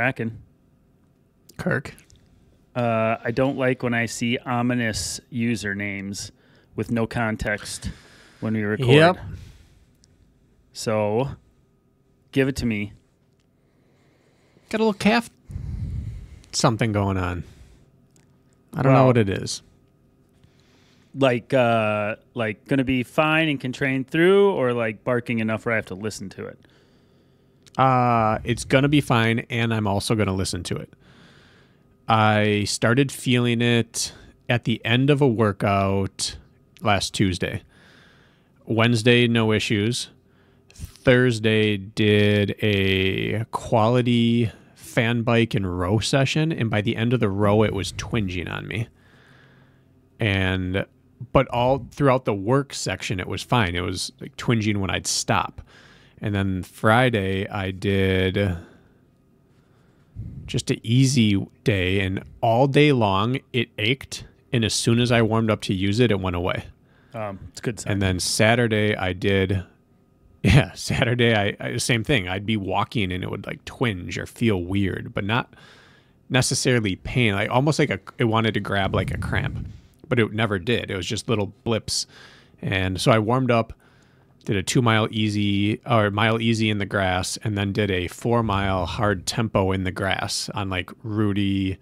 Kraken. Kirk. Uh, I don't like when I see ominous usernames with no context when we record. Yep. So, give it to me. Got a little calf something going on. I don't know what it is. Like, uh, like gonna be fine and can train through, or like barking enough where I have to listen to it. Uh, it's gonna be fine, and I'm also gonna listen to it. I started feeling it at the end of a workout last Tuesday. Wednesday, no issues. Thursday, did a quality fan bike and row session, and by the end of the row, it was twinging on me. And but all throughout the work section, it was fine. It was like twinging when I'd stop. And then Friday, I did just an easy day, and all day long it ached. And as soon as I warmed up to use it, it went away. Um, it's good. Sign. And then Saturday, I did, yeah, Saturday, I, I same thing. I'd be walking and it would like twinge or feel weird, but not necessarily pain. Like almost like a, it wanted to grab like a cramp, but it never did. It was just little blips. And so I warmed up, did a two mile easy or mile easy in the grass, and then did a four mile hard tempo in the grass on like Rudy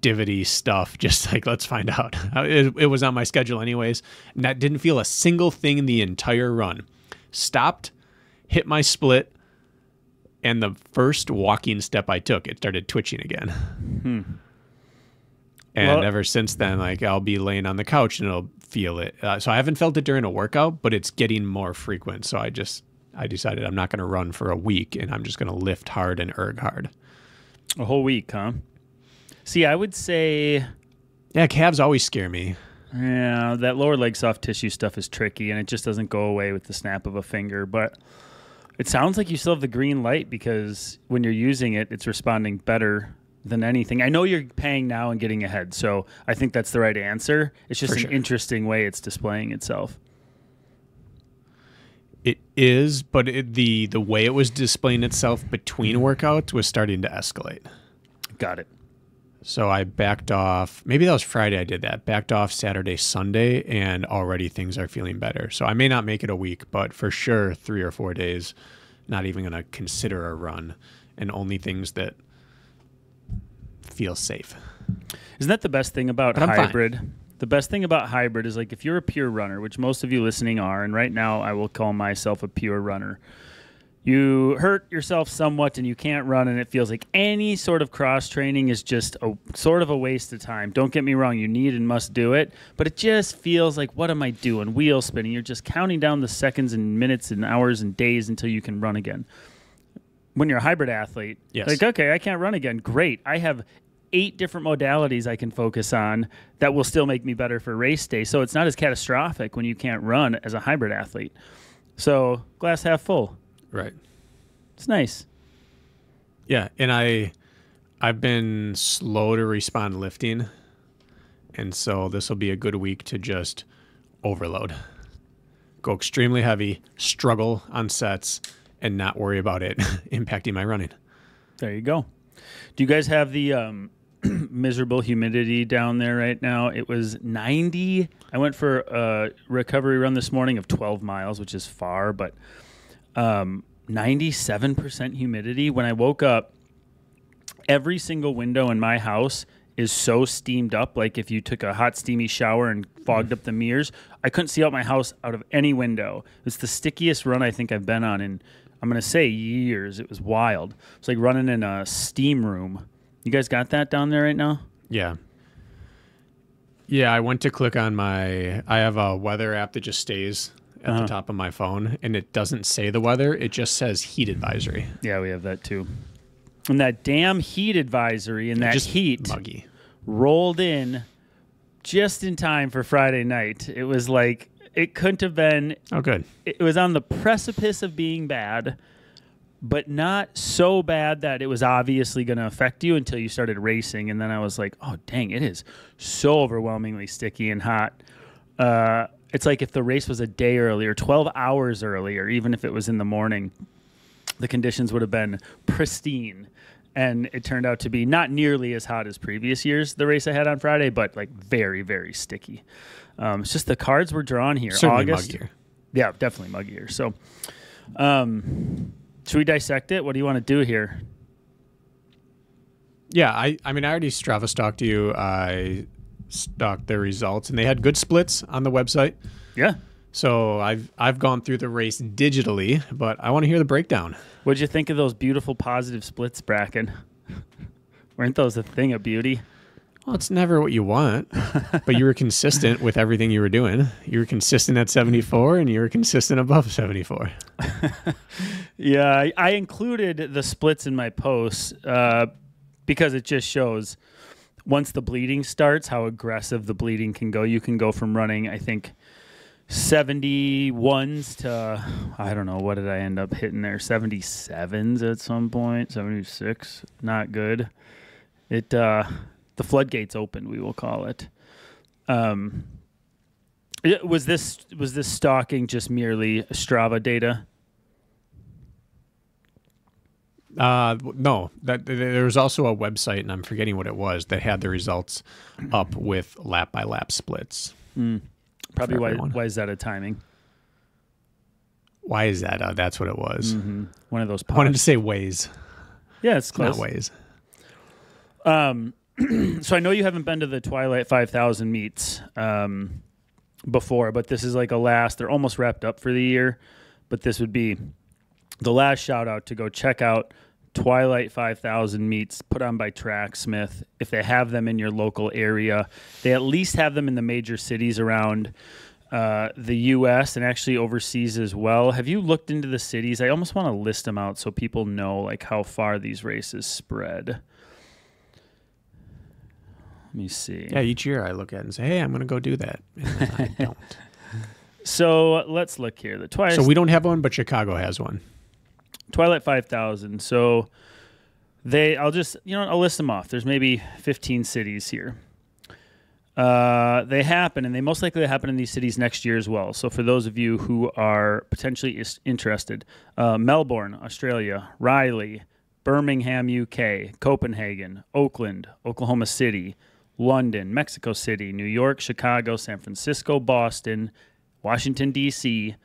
divity stuff just like let's find out. Uh, it, it was on my schedule anyways and that didn't feel a single thing in the entire run. Stopped hit my split and the first walking step i took it started twitching again. Hmm. And Well- ever since then like i'll be laying on the couch and it'll feel it uh, so i haven't felt it during a workout but it's getting more frequent so i just i decided i'm not going to run for a week and i'm just going to lift hard and erg hard a whole week, huh? See, I would say, yeah calves always scare me yeah, that lower leg soft tissue stuff is tricky, and it just doesn't go away with the snap of a finger. But it sounds like you still have the green light because when you're using it, it's responding better than anything. I know you're paying now and getting ahead, so I think that's the right answer. It's just For an sure. interesting way it's displaying itself. It is, but it, the the way it was displaying itself between workouts was starting to escalate. Got it. So I backed off. Maybe that was Friday. I did that. Backed off Saturday, Sunday, and already things are feeling better. So I may not make it a week, but for sure three or four days. Not even going to consider a run, and only things that feel safe. Isn't that the best thing about fine. hybrid? The best thing about hybrid is like if you're a pure runner, which most of you listening are, and right now I will call myself a pure runner. You hurt yourself somewhat and you can't run, and it feels like any sort of cross training is just a sort of a waste of time. Don't get me wrong, you need and must do it, but it just feels like, what am I doing? Wheel spinning. You're just counting down the seconds and minutes and hours and days until you can run again. When you're a hybrid athlete, Yes. like, okay, I can't run again. Great. I have eight different modalities I can focus on that will still make me better for race day. So it's not as catastrophic when you can't run as a hybrid athlete. So glass half full. Right. It's nice. Yeah, and I I've been slow to respond lifting. And so this will be a good week to just overload. Go extremely heavy, struggle on sets and not worry about it impacting my running. There you go. Do you guys have the um, miserable humidity down there right now? It was 90. I went for a recovery run this morning of 12 miles, which is far, but um, 97% humidity. When I woke up, every single window in my house is so steamed up. Like if you took a hot, steamy shower and fogged up the mirrors, I couldn't see out my house out of any window. It's the stickiest run I think I've been on in, I'm going to say years. It was wild. It's like running in a steam room. You guys got that down there right now? Yeah. Yeah, I went to click on my I have a weather app that just stays at Uh-huh. the top of my phone and it doesn't say the weather, it just says heat advisory. Yeah, we have that too. And that damn heat advisory and that just heat muggy. rolled in just in time for Friday night. It was like it couldn't have been Oh good. it was on the precipice of being bad, but not so bad that it was obviously going to affect you until you started racing. And then I was like, oh, dang, it is so overwhelmingly sticky and hot. Uh, it's like if the race was a day earlier, 12 hours earlier, even if it was in the morning, the conditions would have been pristine. and it turned out to be not nearly as hot as previous years. The race I had on Friday, but like very very sticky. Um, it's just the cards were drawn here. Certainly August, muggier. yeah, definitely muggier. So, um, should we dissect it? What do you want to do here? Yeah, I, I mean, I already Strava stalked you. I stalked their results, and they had good splits on the website. Yeah. So I've I've gone through the race digitally, but I want to hear the breakdown. What'd you think of those beautiful positive splits, Brakken? Weren't those a thing of beauty? Well, it's never what you want, but you were consistent with everything you were doing. You were consistent at 74, and you were consistent above 74. Yeah, I, included the splits in my posts uh, because it just shows once the bleeding starts how aggressive the bleeding can go. You can go from running, I think, 71s to, I don't know, what did I end up hitting there? 77s at some point, 76. Not good. It, uh, the floodgates opened, we will call it. Um, it- was this was this stalking just merely Strava data? Uh, no, that there was also a website, and I'm forgetting what it was, that had the results up with lap by lap splits. Probably why, everyone. why is that a timing? Why is that? Uh, that's what it was. One of those. I wanted to say ways, yeah, it's not close. ways. Um, so I know you haven't been to the Twilight 5000 meets um, before, but this is like a last. They're almost wrapped up for the year, but this would be the last shout out to go check out Twilight 5000 meets put on by Tracksmith. If they have them in your local area, they at least have them in the major cities around uh, the U.S. and actually overseas as well. Have you looked into the cities? I almost want to list them out so people know like how far these races spread. Let me see. Yeah, each year I look at it and say, "Hey, I'm going to go do that." I don't. So let's look here. The Twilight so we don't have one, but Chicago has one. Twilight 5000. So they, I'll just, you know, I'll list them off. There's maybe 15 cities here. Uh, they happen, and they most likely happen in these cities next year as well. So for those of you who are potentially is interested, uh, Melbourne, Australia, Raleigh, Birmingham, UK, Copenhagen, Oakland, Oklahoma City, London, Mexico City, New York, Chicago, San Francisco, Boston, Washington, D.C.,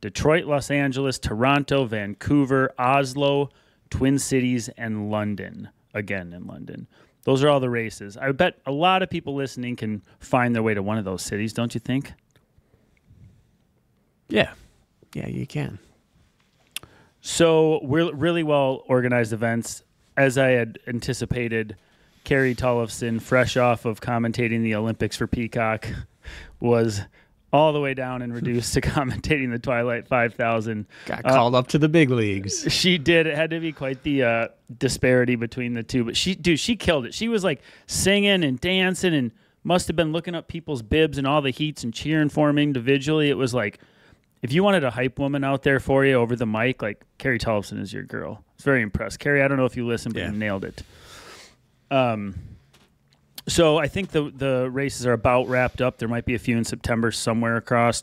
Detroit, Los Angeles, Toronto, Vancouver, Oslo, Twin Cities, and London. Again, in London. Those are all the races. I bet a lot of people listening can find their way to one of those cities, don't you think? Yeah, yeah, you can. So we're really well organized events. As I had anticipated, Carrie Tollefson, fresh off of commentating the Olympics for Peacock, was all the way down and reduced to commentating the Twilight 5000. Got Uh, called up to the big leagues. She did. It had to be quite the uh, disparity between the two. But she, dude, she killed it. She was like singing and dancing and must have been looking up people's bibs and all the heats and cheering for them individually. It was like, if you wanted a hype woman out there for you over the mic, like Carrie Tollefson is your girl. I was very impressed. Carrie, I don't know if you listened, but Yeah. you nailed it. Um, so I think the the races are about wrapped up. There might be a few in September somewhere across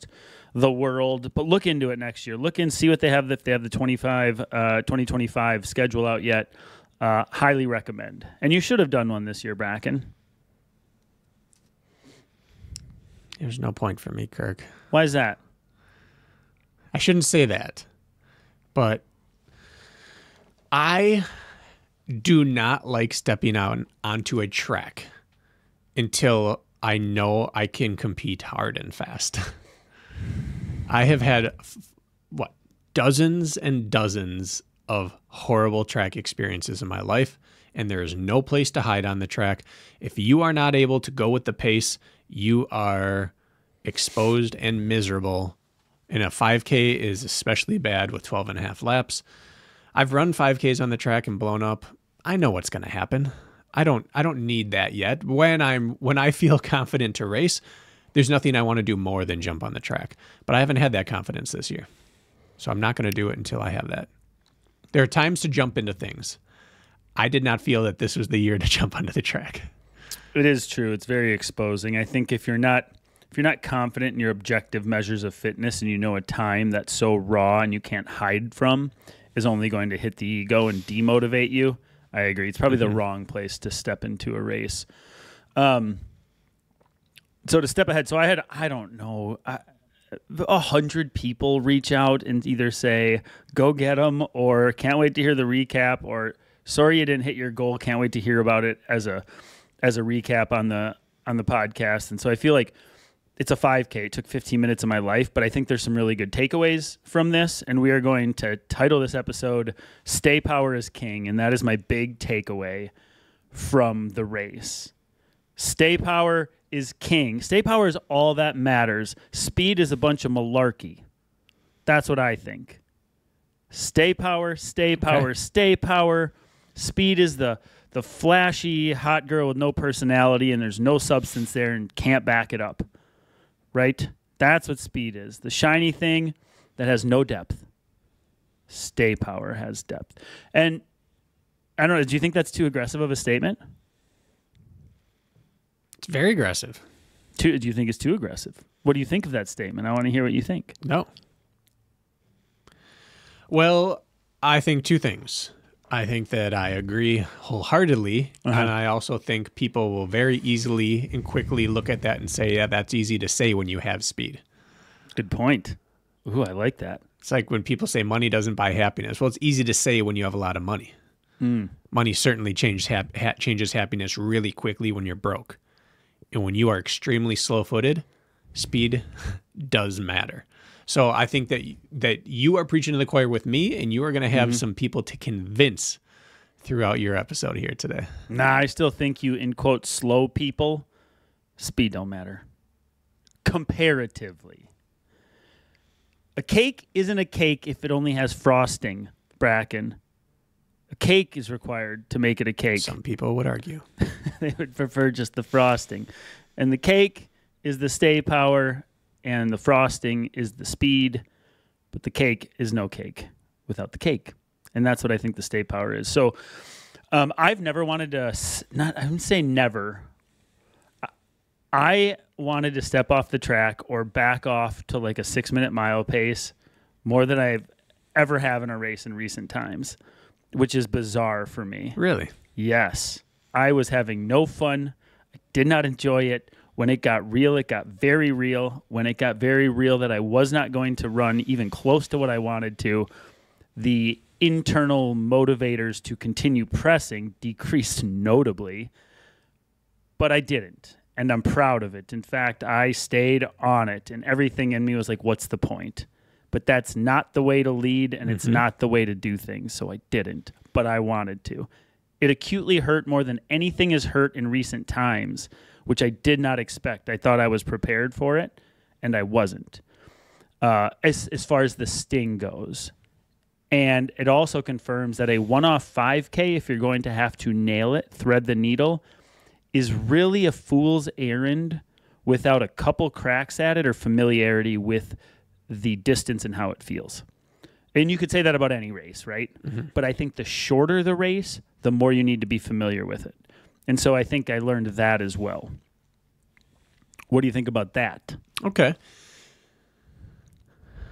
the world, but look into it next year. Look and see what they have if they have the 25 uh, 2025 schedule out yet. Uh, highly recommend. And you should have done one this year, Brakken. There's no point for me, Kirk. Why is that? I shouldn't say that, but I do not like stepping out onto a track until I know I can compete hard and fast. I have had what dozens and dozens of horrible track experiences in my life, and there is no place to hide on the track. If you are not able to go with the pace, you are exposed and miserable. And a 5K is especially bad with 12 and a half laps. I've run 5Ks on the track and blown up. I know what's going to happen. I don't I don't need that yet. When I'm when I feel confident to race, there's nothing I want to do more than jump on the track. But I haven't had that confidence this year. So I'm not going to do it until I have that. There are times to jump into things. I did not feel that this was the year to jump onto the track. It is true. It's very exposing. I think if you're not if you're not confident in your objective measures of fitness and you know a time that's so raw and you can't hide from is only going to hit the ego and demotivate you. I agree. It's probably Mhm. the wrong place to step into a race. Um, so to step ahead, so I had I don't know. a hundred people reach out and either say "Go get them" or "Can't wait to hear the recap" or "Sorry you didn't hit your goal. Can't wait to hear about it" as a as a recap on the on the podcast. And so I feel like it's a 5K. It took 15 minutes of my life, but I think there's some really good takeaways from this. And we are going to title this episode "Stay Power is King," and that is my big takeaway from the race. Stay power is king. Stay power is all that matters. Speed is a bunch of malarkey. That's what I think. Stay power, stay power, stay power. Speed is the the flashy hot girl with no personality and there's no substance there and can't back it up. Right? That's what speed is. The shiny thing that has no depth. Stay power has depth. And I don't know, do you think that's too aggressive of a statement? It's very aggressive. Too, do you think it's too aggressive? What do you think of that statement? I want to hear what you think. No. Well, I think two things. I think that I agree wholeheartedly, Uh-huh. and I also think people will very easily and quickly look at that and say, "Yeah, that's easy to say when you have speed." Good point. Ooh, I like that. It's like when people say money doesn't buy happiness. Well, it's easy to say when you have a lot of money. Money certainly changes hap- ha- changes happiness really quickly when you're broke, and when you are extremely slow-footed, speed does matter. So I think that that you are preaching to the choir with me, and you are going to have mm-hmm. some people to convince throughout your episode here today. Nah, I still think you, in quote, slow people, speed don't matter. Comparatively. A cake isn't a cake if it only has frosting, Brakken. A cake is required to make it a cake. Some people would argue. they would prefer just the frosting. And the cake is the stay power, and the frosting is the speed, but the cake is no cake without the cake. And that's what I think the stay power is. So um, I've never wanted to, not, I wouldn't say never. I- I wanted to step off the track or back off to like a six minute mile pace more than I've ever have in a race in recent times, which is bizarre for me. Really? Yes. I was having no fun. I did not enjoy it. When it got real, it got very real. When it got very real that I was not going to run even close to what I wanted to, the internal motivators to continue pressing decreased notably. But I didn't. And I'm proud of it. In fact, I stayed on it, and everything in me was like, what's the point? But that's not the way to lead, and it's mm-hmm. not the way to do things. So I didn't, but I wanted to. It acutely hurt more than anything has hurt in recent times, which I did not expect. I thought I was prepared for it, and I wasn't. Uh, as as far as the sting goes, and it also confirms that a one-off 5K, if you're going to have to nail it, thread the needle, is really a fool's errand without a couple cracks at it or familiarity with the distance and how it feels. And you could say that about any race, right? But I think the shorter the race, the more you need to be familiar with it. And so I think I learned that as well. What do you think about that? Okay.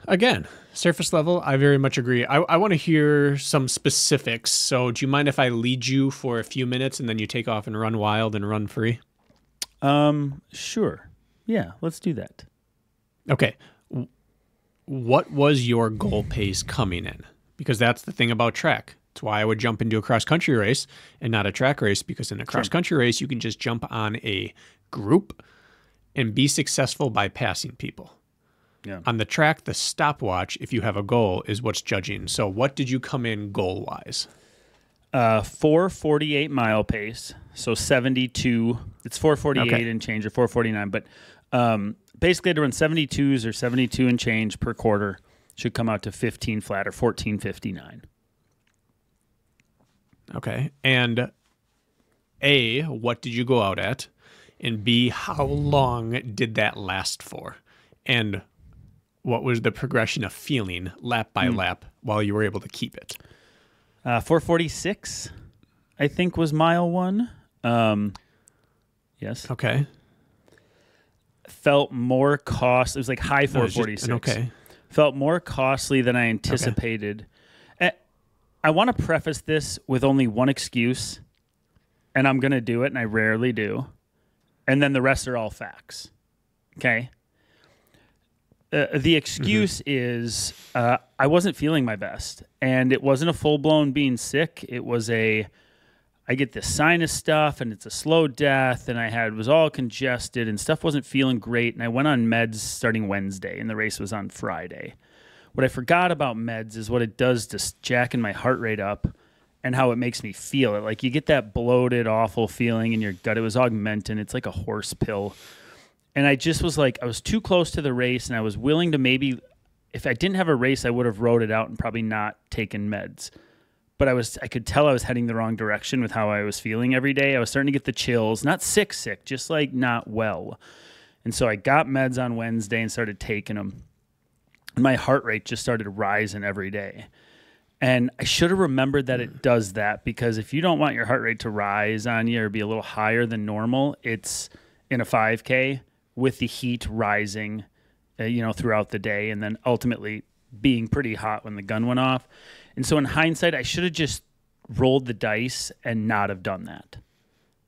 Again, surface level, I very much agree. I, I want to hear some specifics. So, do you mind if I lead you for a few minutes and then you take off and run wild and run free? Um, sure. Yeah, let's do that. Okay. What was your goal pace coming in? Because that's the thing about track. It's why I would jump into a cross country race and not a track race because in a cross country race, you can just jump on a group and be successful by passing people. Yeah. On the track, the stopwatch, if you have a goal, is what's judging. So, what did you come in goal wise? Uh, 448 mile pace. So 72. It's 448 Okay. and change or 449. But um, basically, to run 72s or 72 and change per quarter should come out to 15 flat or 1459. Okay. And A, what did you go out at? And B, how long did that last for? And what was the progression of feeling lap by lap while you were able to keep it? Uh, 446, I think, was mile one. Um, yes. Okay. Felt more cost. It was like high No, just- 446. Okay. Felt more costly than I anticipated. Eh, I want to preface this with only one excuse, and I'm going to do it, and I rarely do. And then the rest are all facts. Okay. Uh, the excuse is uh, I wasn't feeling my best, and it wasn't a full blown being sick. It was a I get this sinus stuff, and it's a slow death, and I had was all congested, and stuff wasn't feeling great, and I went on meds starting Wednesday, and the race was on Friday. What I forgot about meds is what it does to jacking my heart rate up and how it makes me feel it. Like you get that bloated, awful feeling in your gut. It was augmentin. It's like a horse pill. And I just was like, I was too close to the race, and I was willing to maybe, if I didn't have a race, I would have rode it out and probably not taken meds. But I was, I could tell I was heading the wrong direction with how I was feeling every day. I was starting to get the chills, not sick, sick, just like not well. And so I got meds on Wednesday and started taking them my heart rate just started rising every day. And I should have remembered that it does that because if you don't want your heart rate to rise on you or be a little higher than normal, it's in a 5K with the heat rising, uh, you know, throughout the day and then ultimately being pretty hot when the gun went off. And so in hindsight, I should have just rolled the dice and not have done that.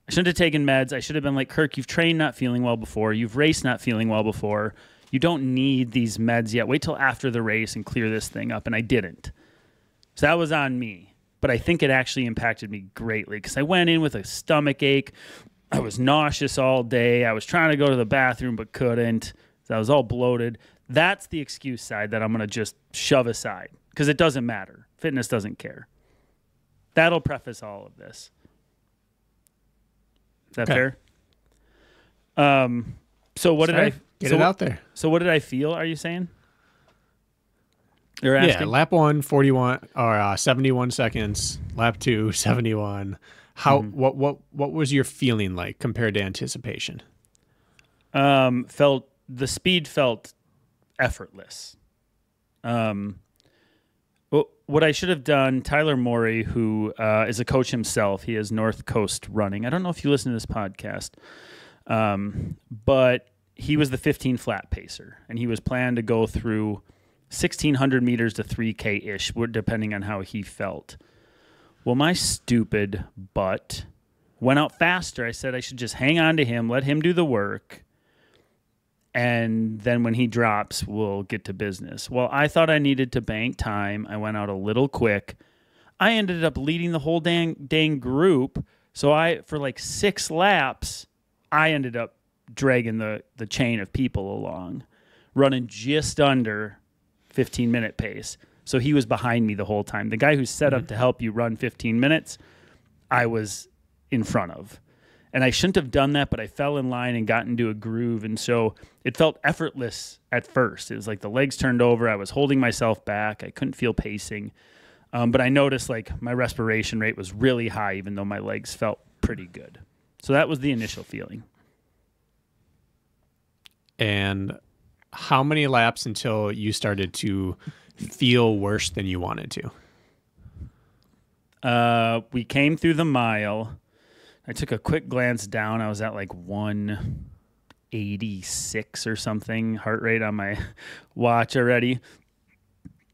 I shouldn't have taken meds. I should have been like, Kirk, you've trained not feeling well before. You've raced not feeling well before you don't need these meds yet. Wait till after the race and clear this thing up. And I didn't. So that was on me. But I think it actually impacted me greatly because I went in with a stomach ache. I was nauseous all day. I was trying to go to the bathroom but couldn't. So I was all bloated. That's the excuse side that I'm going to just shove aside because it doesn't matter. Fitness doesn't care. That'll preface all of this. Is that okay. fair? Um, so what Sorry. did I Get so it out there. So what did I feel? Are you saying? You're asking? Yeah, lap one, 41 or uh, 71 seconds. Lap two, 71. How mm-hmm. what what what was your feeling like compared to anticipation? Um, felt the speed felt effortless. Um, what I should have done, Tyler Morey, who uh, is a coach himself, he is North Coast Running. I don't know if you listen to this podcast, um, but he was the 15 flat pacer, and he was planned to go through 1600 meters to 3K ish, depending on how he felt. Well, my stupid butt went out faster. I said I should just hang on to him, let him do the work, and then when he drops, we'll get to business. Well, I thought I needed to bank time. I went out a little quick. I ended up leading the whole dang dang group. So I for like 6 laps, I ended up dragging the the chain of people along, running just under 15 minute pace. So he was behind me the whole time. The guy who's set mm-hmm. up to help you run 15 minutes, I was in front of. And I shouldn't have done that, but I fell in line and got into a groove. And so it felt effortless at first. It was like the legs turned over. I was holding myself back. I couldn't feel pacing. Um, but I noticed like my respiration rate was really high, even though my legs felt pretty good. So that was the initial feeling. And how many laps until you started to feel worse than you wanted to? Uh, we came through the mile. I took a quick glance down. I was at like 186 or something heart rate on my watch already.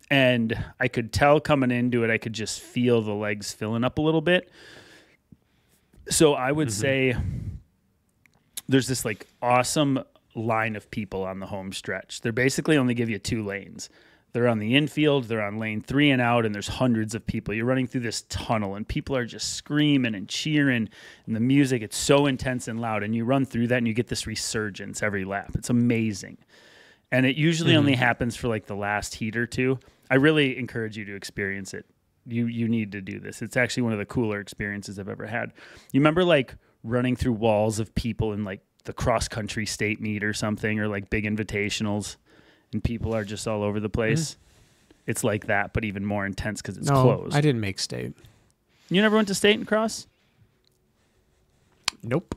And I could tell coming into it, I could just feel the legs filling up a little bit. So I would mm-hmm. say there's this like awesome line of people on the home stretch. They're basically only give you two lanes. They're on the infield, they're on lane three and out, and there's hundreds of people. You're running through this tunnel, and people are just screaming and cheering, and the music, it's so intense and loud. And you run through that, and you get this resurgence every lap. It's amazing. And it usually mm-hmm. only happens for like the last heat or two. I really encourage you to experience it. You you need to do this. It's actually one of the cooler experiences I've ever had. You remember like running through walls of people and like the cross country state meet or something or like big invitationals and people are just all over the place. Mm-hmm. It's like that, but even more intense because it's no, closed. I didn't make state. You never went to state and cross? Nope.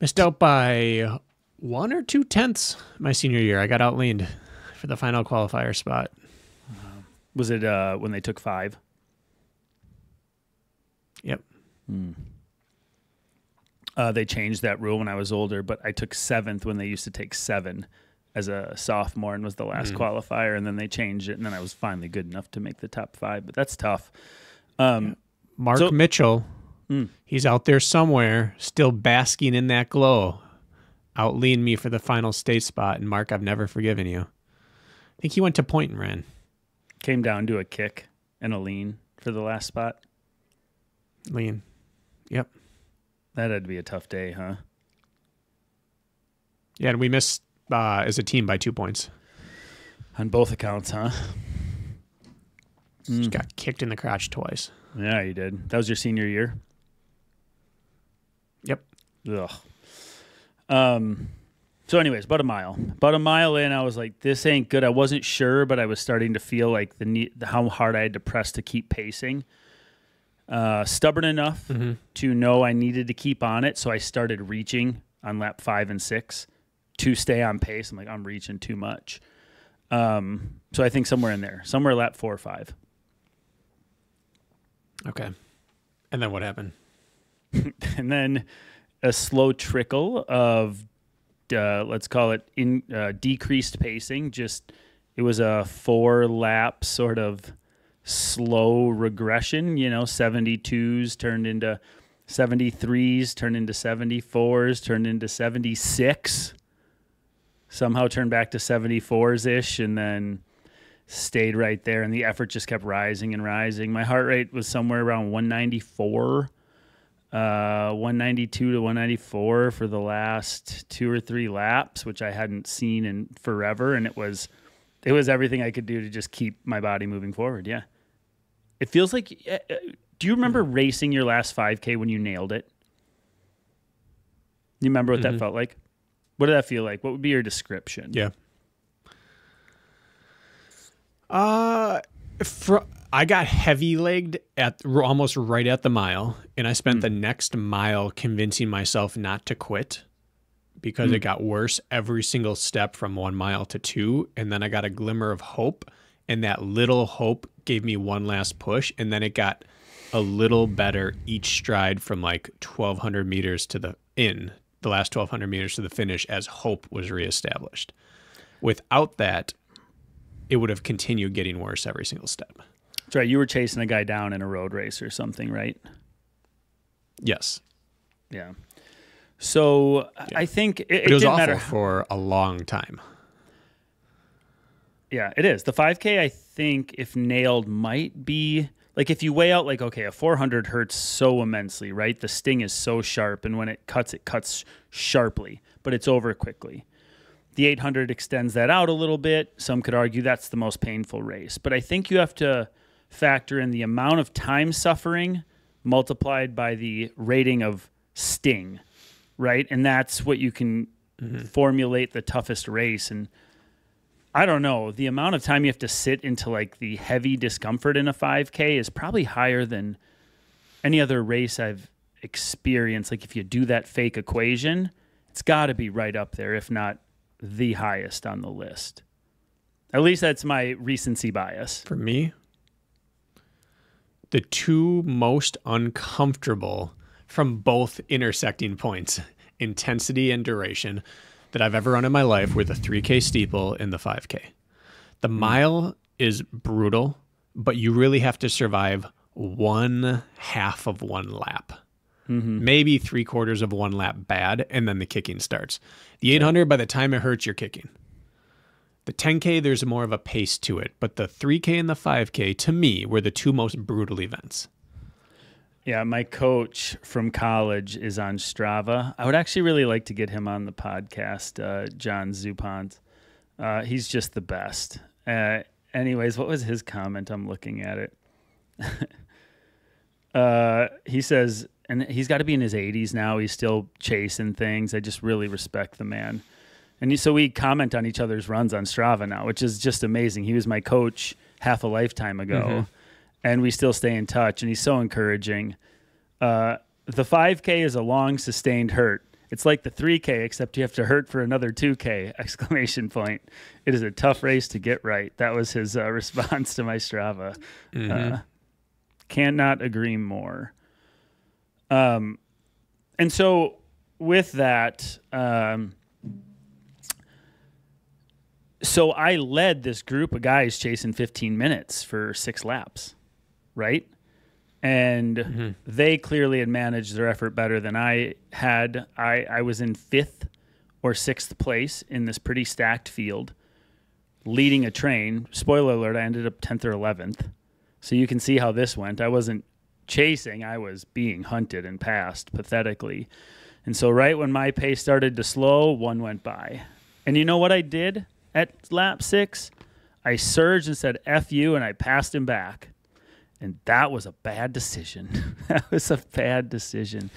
Missed out by one or two tenths my senior year. I got outleaned for the final qualifier spot. Was it uh, when they took five? Yep. Hmm. Uh, they changed that rule when I was older, but I took seventh when they used to take seven as a sophomore and was the last qualifier, and then they changed it, and then I was finally good enough to make the top five. But that's tough. Um, Mark So- Mitchell, Mm. he's out there somewhere, still basking in that glow, outleaned me for the final state spot. And Mark, I've never forgiven you. I think he went to point and ran. came down to a kick and a lean for the last spot. Lean. Yep. That had to be a tough day, huh? Yeah, and we missed uh, as a team by two points. On both accounts, huh? Just got kicked in the crotch twice. Yeah, you did. That was your senior year. Yep. Ugh. Um. So, anyways, about a mile. About a mile in, I was like, "This ain't good." I wasn't sure, but I was starting to feel like the need, how hard I had to press to keep pacing. Uh, stubborn enough to know I needed to keep on it, so I started reaching on lap five and six to stay on pace. I'm like, I'm reaching too much. Um, so I think somewhere in there, somewhere lap four or five. Okay. And then what happened? and then a slow trickle of uh, let's call it in uh, decreased pacing just it was a four lap sort of slow regression you know 72s turned into 73s turned into 74s turned into 76 somehow turned back to 74s ish and then stayed right there and the effort just kept rising and rising my heart rate was somewhere around 194 uh, 192 to 194 for the last two or three laps, which I hadn't seen in forever, and it was it was everything I could do to just keep my body moving forward. Yeah, it feels like. uh, uh, Do you remember racing your last 5K when you nailed it? You remember what that felt like? What did that feel like? What would be your description? Yeah. Uh, fr- I got heavy legged at r- almost right at the mile, and I spent the next mile convincing myself not to quit because it got worse every single step from one mile to two, and then I got a glimmer of hope, and that little hope gave me one last push, and then it got a little better each stride from like 1200 meters to the in the last 1200 meters to the finish as hope was reestablished. Without that, it would have continued getting worse every single step. That's right. You were chasing a guy down in a road race or something, right? Yes, Yeah. So I think it, it it was awful matter. for a long time. Yeah, it is. The 5K, I think, if nailed, might be like if you weigh out, like, okay, a 400 hurts so immensely, right? The sting is so sharp, and when it cuts, it cuts sharply, but it's over quickly. The 800 extends that out a little bit. Some could argue that's the most painful race, but I think you have to factor in the amount of time suffering multiplied by the rating of sting, right? And that's what you can mm-hmm. formulate the toughest race. And I don't know. The amount of time you have to sit into like the heavy discomfort in a 5K is probably higher than any other race I've experienced. Like if you do that fake equation, it's got to be right up there, if not the highest on the list. At least that's my recency bias. For me, the two most uncomfortable from both intersecting points, intensity and duration, that I've ever run in my life were the 3K steeple and the 5K. The mile is brutal, but you really have to survive one half of one lap. Mm-hmm. Maybe three quarters of one lap bad, and then the kicking starts. The 800, by the time it hurts, you're kicking. The 10K, there's more of a pace to it, but the 3K and the 5K, to me, were the two most brutal events. Yeah, my coach from college is on Strava. I would actually really like to get him on the podcast, uh, John Zupont. Uh, he's just the best. Uh, anyways, what was his comment? I'm looking at it. uh, he says, and he's got to be in his 80s now. He's still chasing things. I just really respect the man. And so we comment on each other's runs on Strava now, which is just amazing. He was my coach half a lifetime ago, and we still stay in touch. And he's so encouraging. Uh, the 5K is a long, sustained hurt. It's like the 3K, except you have to hurt for another 2K! Exclamation point! It is a tough race to get right. That was his uh, response to my Strava. Uh, cannot agree more. Um, and so with that, um, so I led this group of guys chasing 15 minutes for six laps, right? And mm-hmm. they clearly had managed their effort better than I had. I, I was in fifth or sixth place in this pretty stacked field, leading a train. Spoiler alert, I ended up 10th or 11th. So you can see how this went. I wasn't chasing, I was being hunted and passed pathetically. And so, right when my pace started to slow, one went by. And you know what I did at lap six? I surged and said, F you, and I passed him back. And that was a bad decision. that was a bad decision.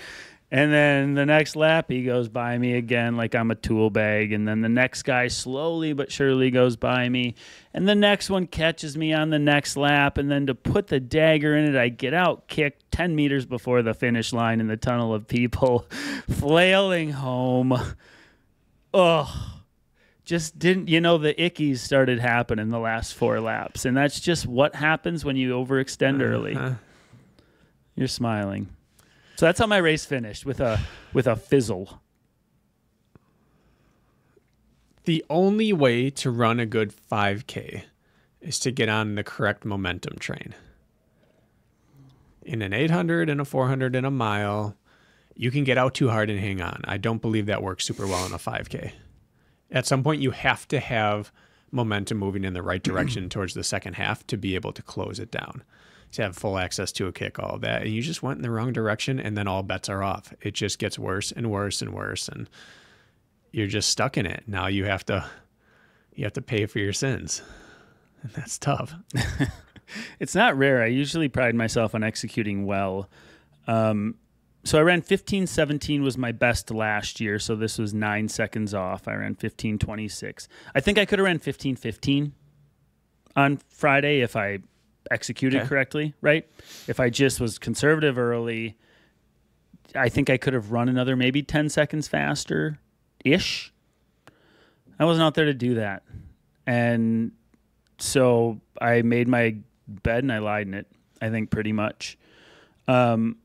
And then the next lap, he goes by me again like I'm a tool bag. And then the next guy slowly but surely goes by me. And the next one catches me on the next lap. And then to put the dagger in it, I get out kicked 10 meters before the finish line in the tunnel of people, flailing home. Oh, just didn't, you know, the ickies started happening the last four laps. And that's just what happens when you overextend early. Uh, You're smiling. So that's how my race finished with a with a fizzle. the only way to run a good 5K is to get on the correct momentum train. In an 800 and a 400 and a mile, you can get out too hard and hang on. I don't believe that works super well in a 5K. At some point, you have to have momentum moving in the right direction towards the second half to be able to close it down, to have full access to a kick, all of that. And you just went in the wrong direction, and then all bets are off. It just gets worse and worse and worse. And you're just stuck in it. Now you have to you have to pay for your sins. And that's tough. It's not rare. I usually pride myself on executing well. Um, so I ran 1517 was my best last year. So this was nine seconds off. I ran 1526. I think I could have ran 1515 on Friday if I executed Okay. correctly, right? If I just was conservative early, I think I could have run another maybe 10 seconds faster ish. I wasn't out there to do that. And so I made my bed and I lied in it, I think pretty much. Um,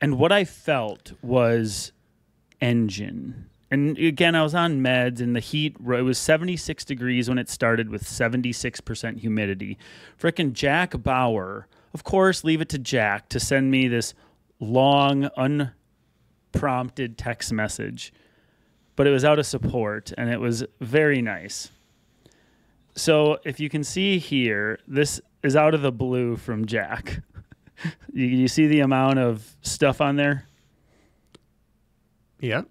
and what I felt was engine. And again, I was on meds and the heat, it was 76 degrees when it started with 76% humidity. Frickin' Jack Bauer, of course, leave it to Jack to send me this long, unprompted text message. But it was out of support and it was very nice. So if you can see here, this is out of the blue from Jack. You, you see the amount of stuff on there? Yep.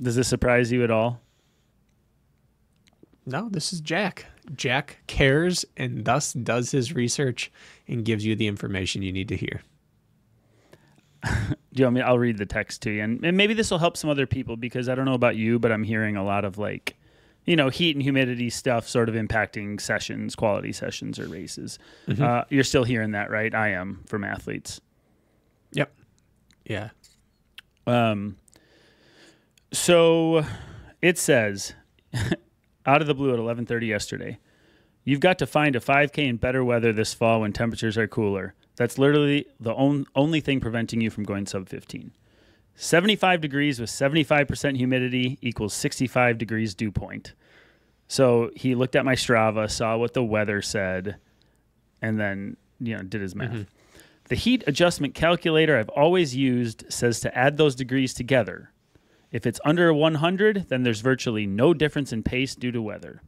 Does this surprise you at all? No, this is Jack. Jack cares and thus does his research and gives you the information you need to hear. Do you want me? I'll read the text to you, and, and maybe this will help some other people because I don't know about you, but I'm hearing a lot of like, you know, heat and humidity stuff sort of impacting sessions, quality sessions or races. Uh, you're still hearing that, right? I am from athletes. Yep. Yeah. Um, so it says out of the blue at 11:30 yesterday. You've got to find a 5K in better weather this fall when temperatures are cooler. That's literally the on, only thing preventing you from going sub 15. 75 degrees with 75% humidity equals 65 degrees dew point. So he looked at my Strava, saw what the weather said, and then you know did his math. Mm-hmm. The heat adjustment calculator I've always used says to add those degrees together. If it's under 100, then there's virtually no difference in pace due to weather.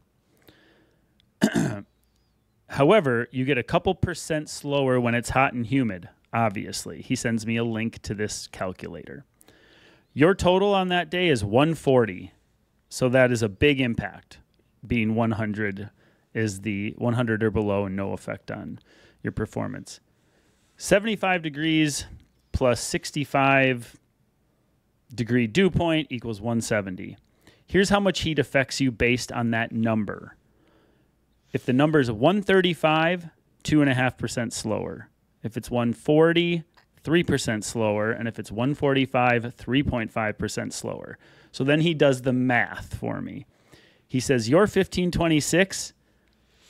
However, you get a couple percent slower when it's hot and humid, obviously. He sends me a link to this calculator. Your total on that day is 140. So that is a big impact. Being 100 is the 100 or below and no effect on your performance. 75 degrees plus 65 degree dew point equals 170. Here's how much heat affects you based on that number. If the number is 135, 2.5% slower. If it's 140, 3% slower. And if it's 145, 3.5% slower. So then he does the math for me. He says, Your 1526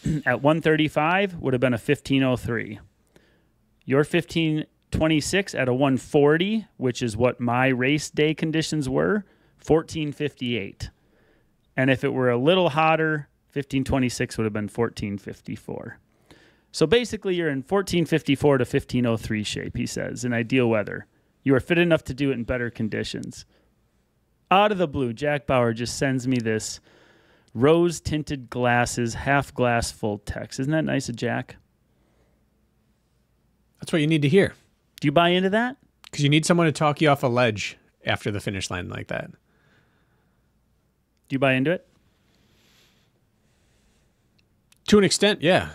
at 135 would have been a 1503. Your 1526 at a 140, which is what my race day conditions were, 1458. And if it were a little hotter, 1526 would have been 1454. So basically, you're in 1454 to 1503 shape, he says, in ideal weather. You are fit enough to do it in better conditions. Out of the blue, Jack Bauer just sends me this rose tinted glasses, half glass full text. Isn't that nice of Jack? That's what you need to hear. Do you buy into that? Because you need someone to talk you off a ledge after the finish line like that. Do you buy into it? To an extent, yeah.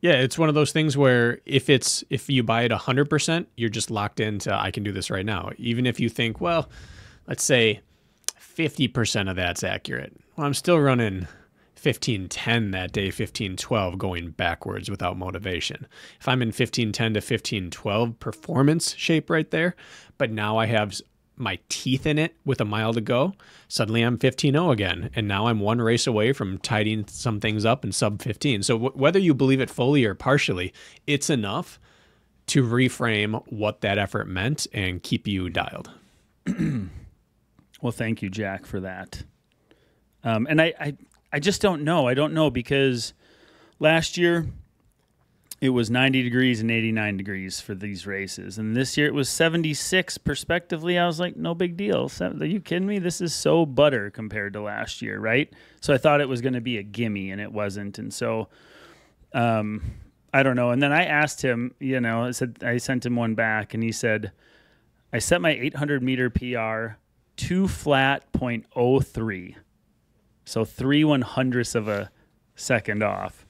Yeah, it's one of those things where if it's if you buy it 100%, you're just locked into I can do this right now. Even if you think, well, let's say 50% of that's accurate. Well, I'm still running 1510 that day, 1512 going backwards without motivation. If I'm in 1510 to 1512 performance shape right there, but now I have my teeth in it with a mile to go, suddenly I'm 15-0 again. And now I'm one race away from tidying some things up in sub 15. So w- whether you believe it fully or partially, it's enough to reframe what that effort meant and keep you dialed. well, thank you, Jack, for that. Um, and I, I, I just don't know. I don't know because last year it was 90 degrees and 89 degrees for these races. And this year it was 76. Perspectively, I was like, no big deal. Are you kidding me? This is so butter compared to last year, right? So I thought it was going to be a gimme, and it wasn't. And so, um, I don't know. And then I asked him, you know, I said I sent him one back, and he said, I set my 800 meter PR two flat point oh three, so three one hundredths of a second off.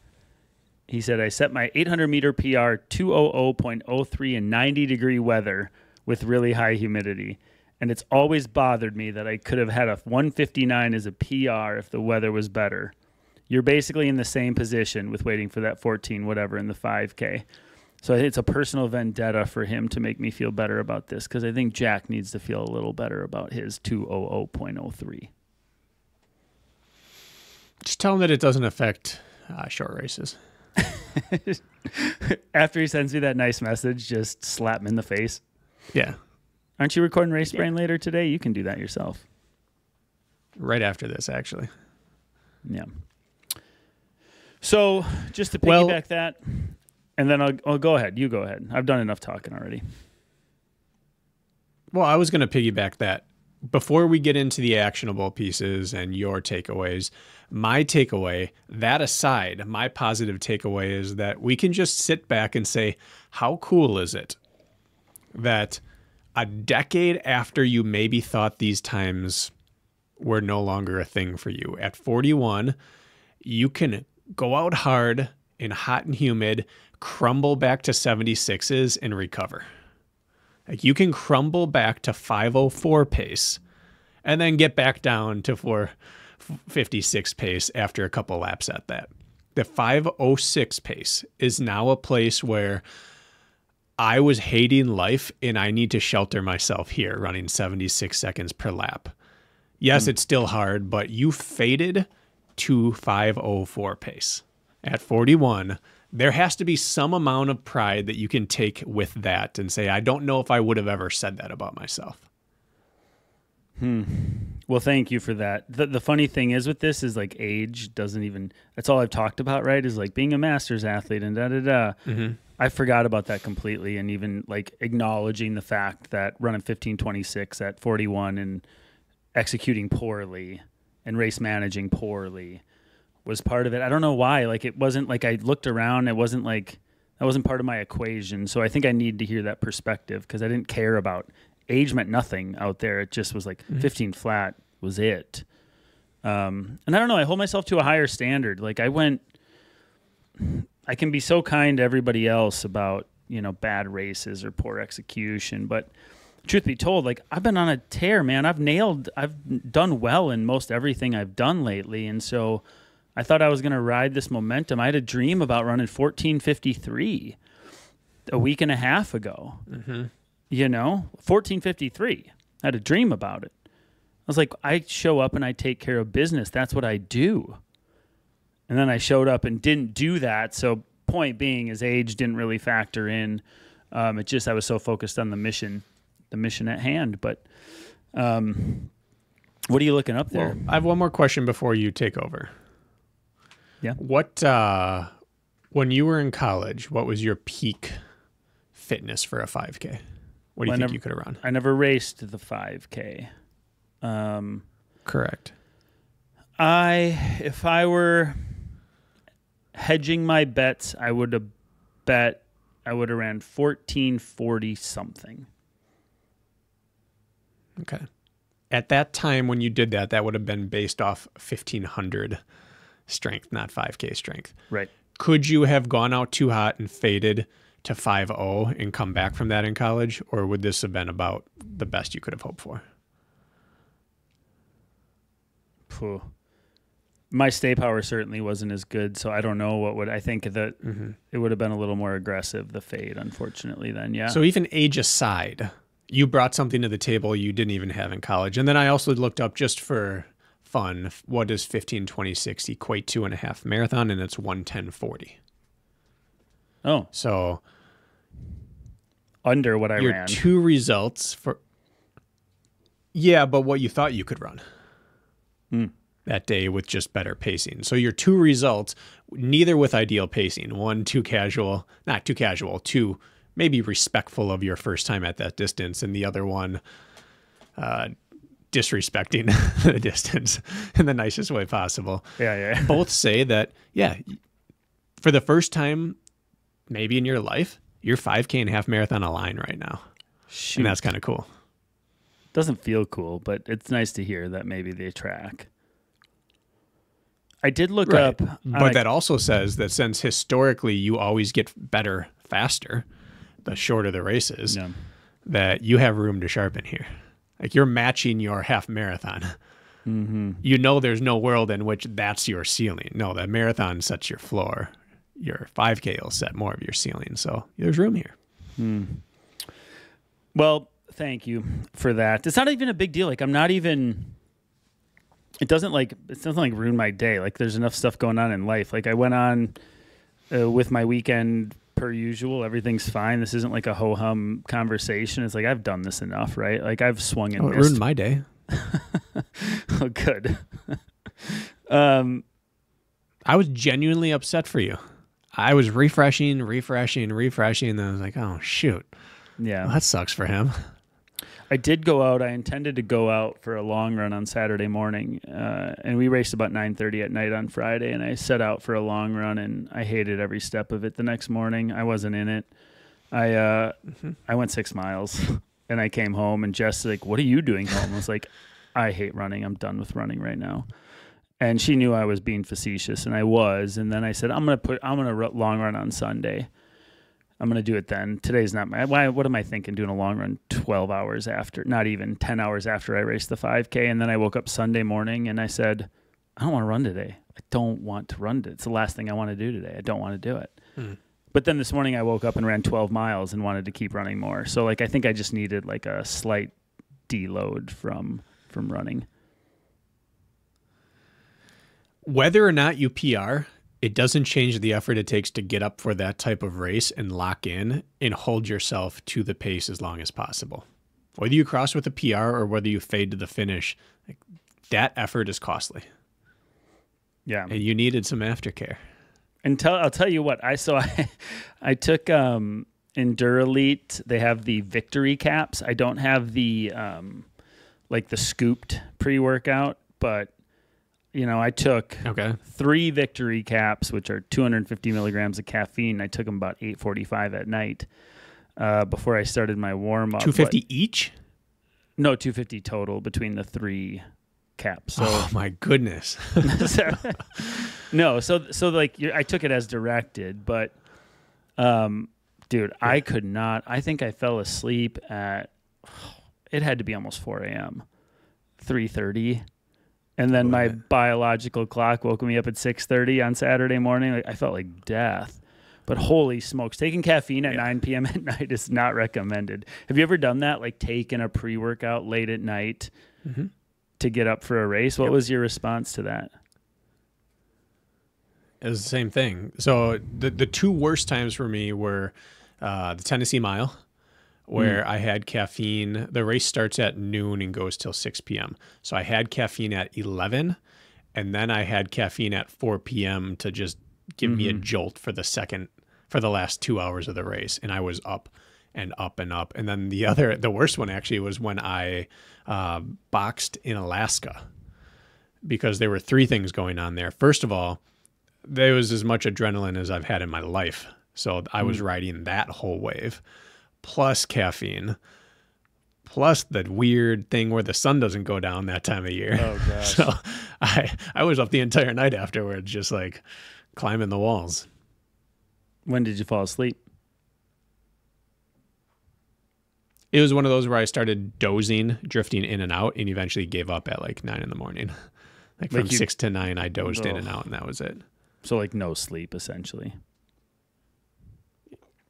He said, I set my 800 meter PR 200.03 in 90 degree weather with really high humidity. And it's always bothered me that I could have had a 159 as a PR if the weather was better. You're basically in the same position with waiting for that 14 whatever in the 5K. So it's a personal vendetta for him to make me feel better about this because I think Jack needs to feel a little better about his 200.03. Just tell him that it doesn't affect uh, short races. After he sends me that nice message, just slap him in the face. Yeah. Aren't you recording Race Brain yeah. later today? You can do that yourself. Right after this, actually. Yeah. So just to piggyback well, that, and then I'll, I'll go ahead. You go ahead. I've done enough talking already. Well, I was going to piggyback that before we get into the actionable pieces and your takeaways, my takeaway, that aside, my positive takeaway is that we can just sit back and say, how cool is it that a decade after you maybe thought these times were no longer a thing for you, at 41, you can go out hard in hot and humid, crumble back to 76s and recover. Like you can crumble back to 504 pace and then get back down to 456 pace after a couple laps at that. The 506 pace is now a place where I was hating life and I need to shelter myself here running 76 seconds per lap. Yes, mm. it's still hard, but you faded to 504 pace. At 41, there has to be some amount of pride that you can take with that and say, I don't know if I would have ever said that about myself. Hmm. Well, thank you for that. The, the funny thing is with this is like age doesn't even, that's all I've talked about, right? Is like being a master's athlete and da da da. Mm-hmm. I forgot about that completely. And even like acknowledging the fact that running 1526 at 41 and executing poorly and race managing poorly was part of it. I don't know why. Like it wasn't like I looked around. It wasn't like that wasn't part of my equation. So I think I need to hear that perspective because I didn't care about age meant nothing out there. It just was like mm-hmm. 15 flat was it. Um, and I don't know. I hold myself to a higher standard. Like I went, I can be so kind to everybody else about you know bad races or poor execution, but truth be told, like I've been on a tear, man. I've nailed, I've done well in most everything I've done lately, and so I thought I was going to ride this momentum. I had a dream about running 1453 a week and a half ago. Mm-hmm. You know, 1453. I had a dream about it. I was like, I show up and I take care of business. That's what I do. And then I showed up and didn't do that. So, point being, is age didn't really factor in. Um, it just I was so focused on the mission, the mission at hand. But um, what are you looking up there? Well, I have one more question before you take over. Yeah. What uh, when you were in college? What was your peak fitness for a 5K? What do you Well, think never- you could have run? I never raced the 5K. Um, Correct. I if I were hedging my bets, I would have bet I would have ran 1440 something. Okay. At that time when you did that, that would have been based off 1500 strength, not 5K strength. Right. Could you have gone out too hot and faded to 5-0 and come back from that in college? Or would this have been about the best you could have hoped for? Phew. My stay power certainly wasn't as good, so I don't know what would I think that mm-hmm. it would have been a little more aggressive the fade unfortunately then. Yeah. So even age aside, you brought something to the table you didn't even have in college. And then I also looked up just for fun, what does 15, 20, 60 equate to in a half marathon? And it's 110, 40. oh, So under what I your ran. two results for yeah but what you thought you could run Hmm. that day with just better pacing so your two results neither with ideal pacing one too casual not too casual two maybe respectful of your first time at that distance and the other one uh, disrespecting the distance in the nicest way possible yeah, yeah. both say that yeah for the first time maybe in your life you're 5k and half marathon align right now Shoot. and that's kind of cool doesn't feel cool, but it's nice to hear that maybe they track. I did look Right. up, but a- that also says that since historically you always get better faster the shorter the races Yeah. that you have room to sharpen here like you're matching your half marathon Mm-hmm. you know there's no world in which that's your ceiling no the marathon sets your floor your 5k will set more of your ceiling so there's room here Well, thank you for that. It's not even a big deal. Like I'm not even. It doesn't like it doesn't like ruin my day. Like there's enough stuff going on in life. Like I went on uh, with my weekend per usual. Everything's fine. This isn't like a ho hum conversation. It's like I've done this enough, right? Like I've swung and oh, it missed. ruined my day oh, good. um, I was genuinely upset for you. I was refreshing, refreshing, refreshing, and then I was like, oh shoot, yeah. well, that sucks for him. I did go out. I intended to go out for a long run on Saturday morning, uh, and we raced about nine thirty at night on Friday. And I set out for a long run, and I hated every step of it. The next morning, I wasn't in it. I uh, I went six miles, and I came home. And Jess like, "What are you doing home?" I was like, "I hate running. I'm done with running right now." And she knew I was being facetious, and I was. And then I said, "I'm gonna put. I'm gonna long run on Sunday." I'm gonna do it then. Today's not my. Why? What am I thinking? Doing a long run 12 hours after, not even 10 hours after I raced the 5K, and then I woke up Sunday morning and I said, I don't want to run today. I don't want to run. Today. It's the last thing I want to do today. I don't want to do it. Hmm. But then this morning I woke up and ran 12 miles and wanted to keep running more. So like I think I just needed like a slight deload from from running. Whether or not you PR, it doesn't change the effort it takes to get up for that type of race and lock in and hold yourself to the pace as long as possible. Whether you cross with a PR or whether you fade to the finish, like, that effort is costly, Yeah. and you needed some aftercare. And tell I'll tell you what I so I I took um Endurelite. They have the victory caps. I don't have the um like the scooped pre workout, but you know I took Okay. three victory caps, which are 250 milligrams of caffeine. I took them about 8:45 at night uh, before I started my warm up. 250 each? No, 250 total between the three caps. So oh my goodness. so, no, so so like I took it as directed, but um, dude, I could not. I think I fell asleep at. It had to be almost 4 a.m. 3:30, and then my biological clock woke me up at 6:30 on Saturday morning. Like I felt like death. But holy smokes, taking caffeine at 9 p.m. at night is not recommended. Have you ever done that? Like taking a pre workout late at night Mhm. to get up for a race? What Yep. was your response to that? It was the same thing. So the the two worst times for me were uh, the Tennessee Mile, where hmm. I had caffeine. The race starts at noon and goes till six p.m. So I had caffeine at eleven, and then I had caffeine at 4 p.m. to just give me a mm-hmm. jolt for the second for the last two hours of the race, and I was up and up and up. And then the other, the worst one actually was when I uh, boxed in Alaska because there were three things going on there. First of all, there was as much adrenaline as I've had in my life, so I was hmm. riding that whole wave, plus caffeine. Plus the weird thing where the sun doesn't go down that time of year. Oh, gosh. So I I was up the entire night afterwards, just like climbing the walls. When did you fall asleep? It was one of those where I started dozing, drifting in and out, and eventually gave up at like nine in the morning. Like from you- six to nine, I dozed in oh. and out, and that was it. So like no sleep essentially.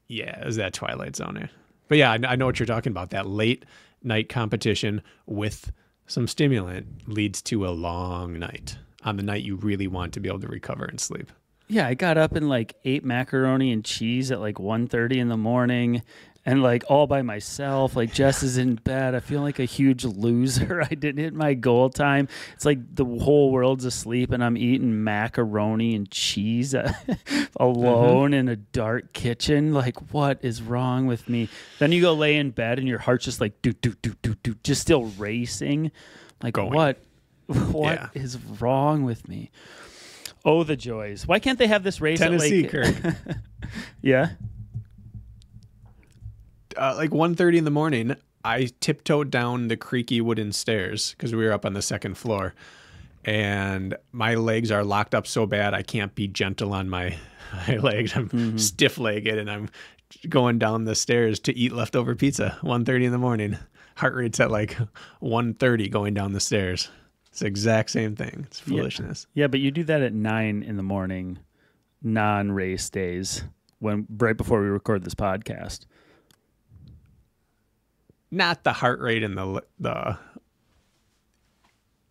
Yeah, it was that Twilight Zone. But yeah, I, I know what you're talking about. That late night competition with some stimulant leads to a long night on the night you really want to be able to recover and sleep. Yeah, I got up and like ate macaroni and cheese at like 1.30 in the morning and like all by myself. Like Jess is in bed. I feel like a huge loser. I didn't hit my goal time. It's like the whole world's asleep and I'm eating macaroni and cheese uh, alone mm-hmm. in a dark kitchen. Like what is wrong with me? Then you go lay in bed and your heart's just like do do do do do just still racing. Like Going. what what is Yeah. wrong with me? Oh, the joys! Why can't they have this race Tennessee, at like? Yeah, uh, like 1.30 in the morning, I tiptoed down the creaky wooden stairs because we were up on the second floor. And my legs are locked up so bad I can't be gentle on my, my legs. I'm stiff legged and I'm going down the stairs to eat leftover pizza 1.30 in the morning. Heart rate's at like 130 going down the stairs. It's the exact same thing. It's foolishness. yeah, but you do that at nine in the morning, non-race days, when right before we record this podcast. Not the heart rate and the the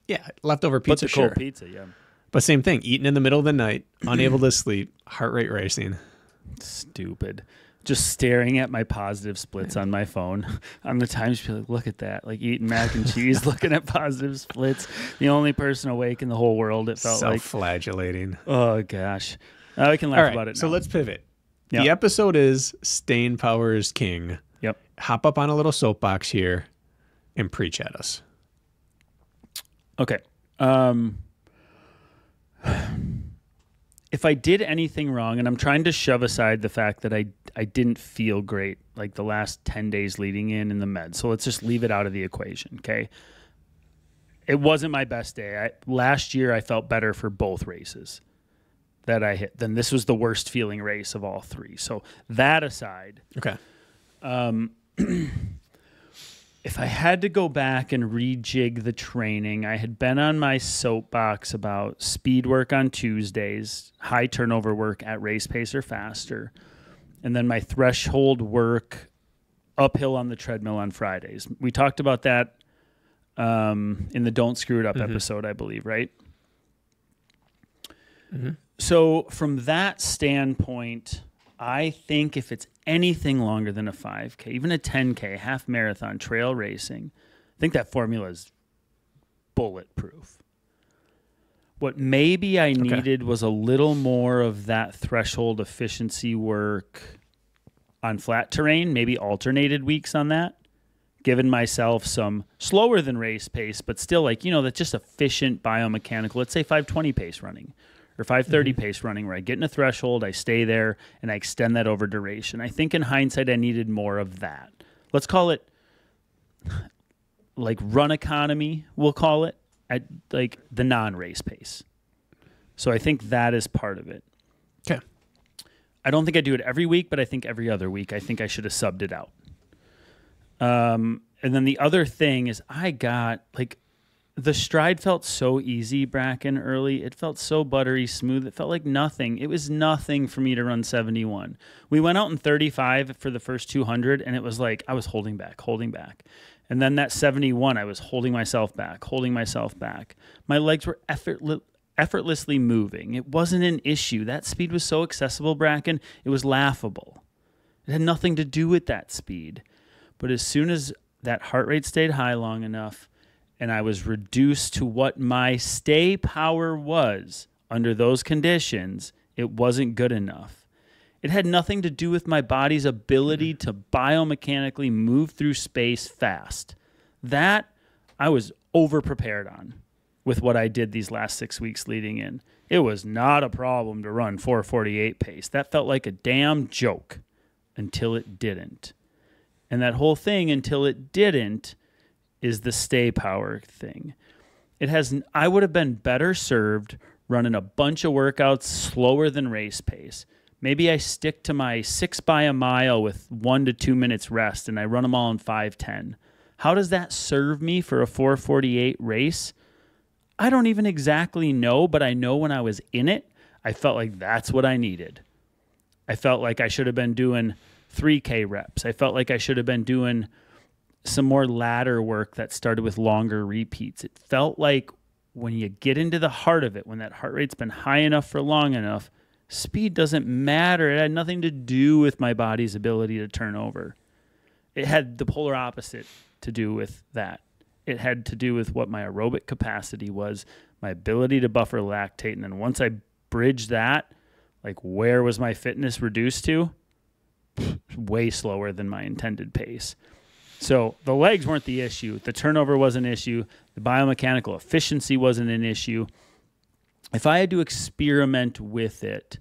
yeah leftover But pizza. the cold pizza, yeah, But same thing, eating in the middle of the night, unable to sleep, heart rate racing. stupid. Just staring at my positive splits on my phone on the times. Be like, look at that! Like eating mac and cheese, looking at positive splits. The only person awake in the whole world. It felt like, Self-flagellating. oh gosh. Now we can laugh All right, about it. so let's pivot. Yeah. The episode is Stay Power is King. Hop up on a little soapbox here and preach at us. Okay. Um, if I did anything wrong, and I'm trying to shove aside the fact that I I didn't feel great like the last ten days leading in in the med, so let's just leave it out of the equation. Okay. It wasn't my best day. I, last year, I felt better for both races that I hit. Then this was the worst feeling race of all three. So that aside, Okay. if I had to go back and rejig the training, I had been on my soapbox about speed work on Tuesdays, high turnover work at race pace or faster, and then my threshold work uphill on the treadmill on Fridays. We talked about that um, in the Don't Screw It Up episode, I believe, right? So, from that standpoint, I think if it's anything longer than a 5K, even a 10K, half marathon, trail racing, I think that formula is bulletproof. What maybe I needed was a little more of that threshold efficiency work on flat terrain, maybe alternated weeks on that. Given myself some slower than race pace, but still like, you know, that's just efficient biomechanical, let's say 520 pace running or 530 pace running where I get in a threshold, I stay there, and I extend that over duration. I think in hindsight, I needed more of that. Let's call it like run economy, we'll call it, at like the non race pace. So I think that is part of it. Okay. I don't think I do it every week, but I think every other week, I think I should have subbed it out. Um, and then the other thing is, I got like the stride felt so easy, Brakken, early. It felt so buttery smooth. It felt like nothing. It was nothing for me to run 71. We went out in 35 for the first 200, and it was like I was holding back, holding back. And then that 71, I was holding myself back, holding myself back. My legs were effortless effortlessly moving. It wasn't an issue. That speed was so accessible, Brakken, it was laughable. It had nothing to do with that speed. But as soon as that heart rate stayed high long enough and I was reduced to what my stay power was under those conditions, it wasn't good enough. It had nothing to do with my body's ability to biomechanically move through space fast. That I was over prepared on with what I did these last six weeks leading in. It was not a problem to run 448 pace. That felt like a damn joke until it didn't. And that whole thing until it didn't is the stay power thing. It has I would have been better served running a bunch of workouts slower than race pace. Maybe I stick to my 6 by a mile with 1 to 2 minutes rest and I run them all in 510. How does that serve me for a 448 race? I don't even exactly know, but I know when I was in it, I felt like that's what I needed. I felt like I should have been doing 3K reps. I felt like I should have been doing some more ladder work that started with longer repeats. It felt like when you get into the heart of it, when that heart rate's been high enough for long enough, speed doesn't matter. It had nothing to do with my body's ability to turn over. It had the polar opposite to do with that. It had to do with what my aerobic capacity was, my ability to buffer lactate. And then once I bridged that, like where was my fitness reduced to? Way slower than my intended pace. So the legs weren't the issue. The turnover was an issue. The biomechanical efficiency wasn't an issue. If I had to experiment with it,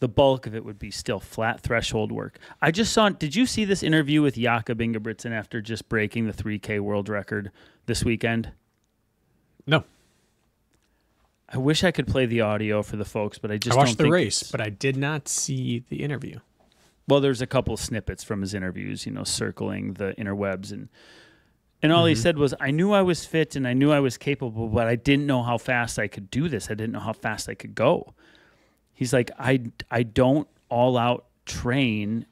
the bulk of it would be still flat threshold work. I just saw. Did you see this interview with Jakob Ingebrigtsen after just breaking the 3K world record this weekend? No. I wish I could play the audio for the folks, but I just I watched don't the think race, but I did not see the interview. Well, there's a couple snippets from his interviews, you know, circling the interwebs and and all he mm-hmm. said was, "I knew I was fit and I knew I was capable, but I didn't know how fast I could do this. I didn't know how fast I could go." He's like, "I I don't all out train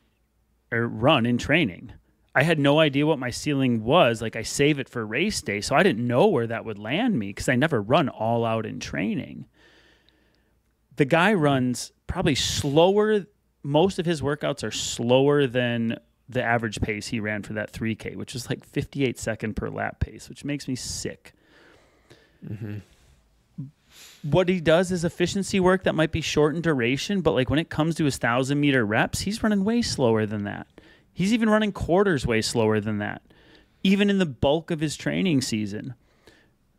or run in training. I had no idea what my ceiling was. Like I save it for race day, so I didn't know where that would land me because I never run all out in training." The guy runs probably slower most of his workouts are slower than the average pace he ran for that 3K, which is like 58 second per lap pace, which makes me sick. Mm-hmm. What he does is efficiency work that might be short in duration, but like when it comes to his thousand meter reps, he's running way slower than that. He's even running quarters way slower than that, even in the bulk of his training season.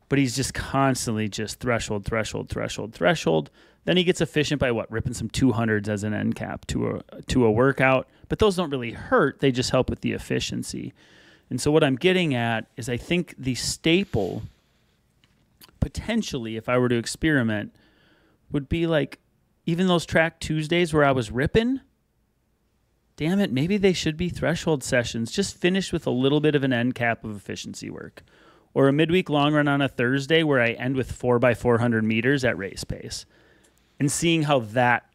But he's just constantly just threshold, threshold, threshold, threshold. Then he gets efficient by what ripping some 200s as an end cap to a to a workout, but those don't really hurt. They just help with the efficiency. And so what I'm getting at is I think the staple potentially if I were to experiment would be like even those track Tuesdays where I was ripping damn it, maybe they should be threshold sessions. Just finish with a little bit of an end cap of efficiency work. Or a midweek long run on a Thursday where I end with four by 400 meters at race pace and seeing how that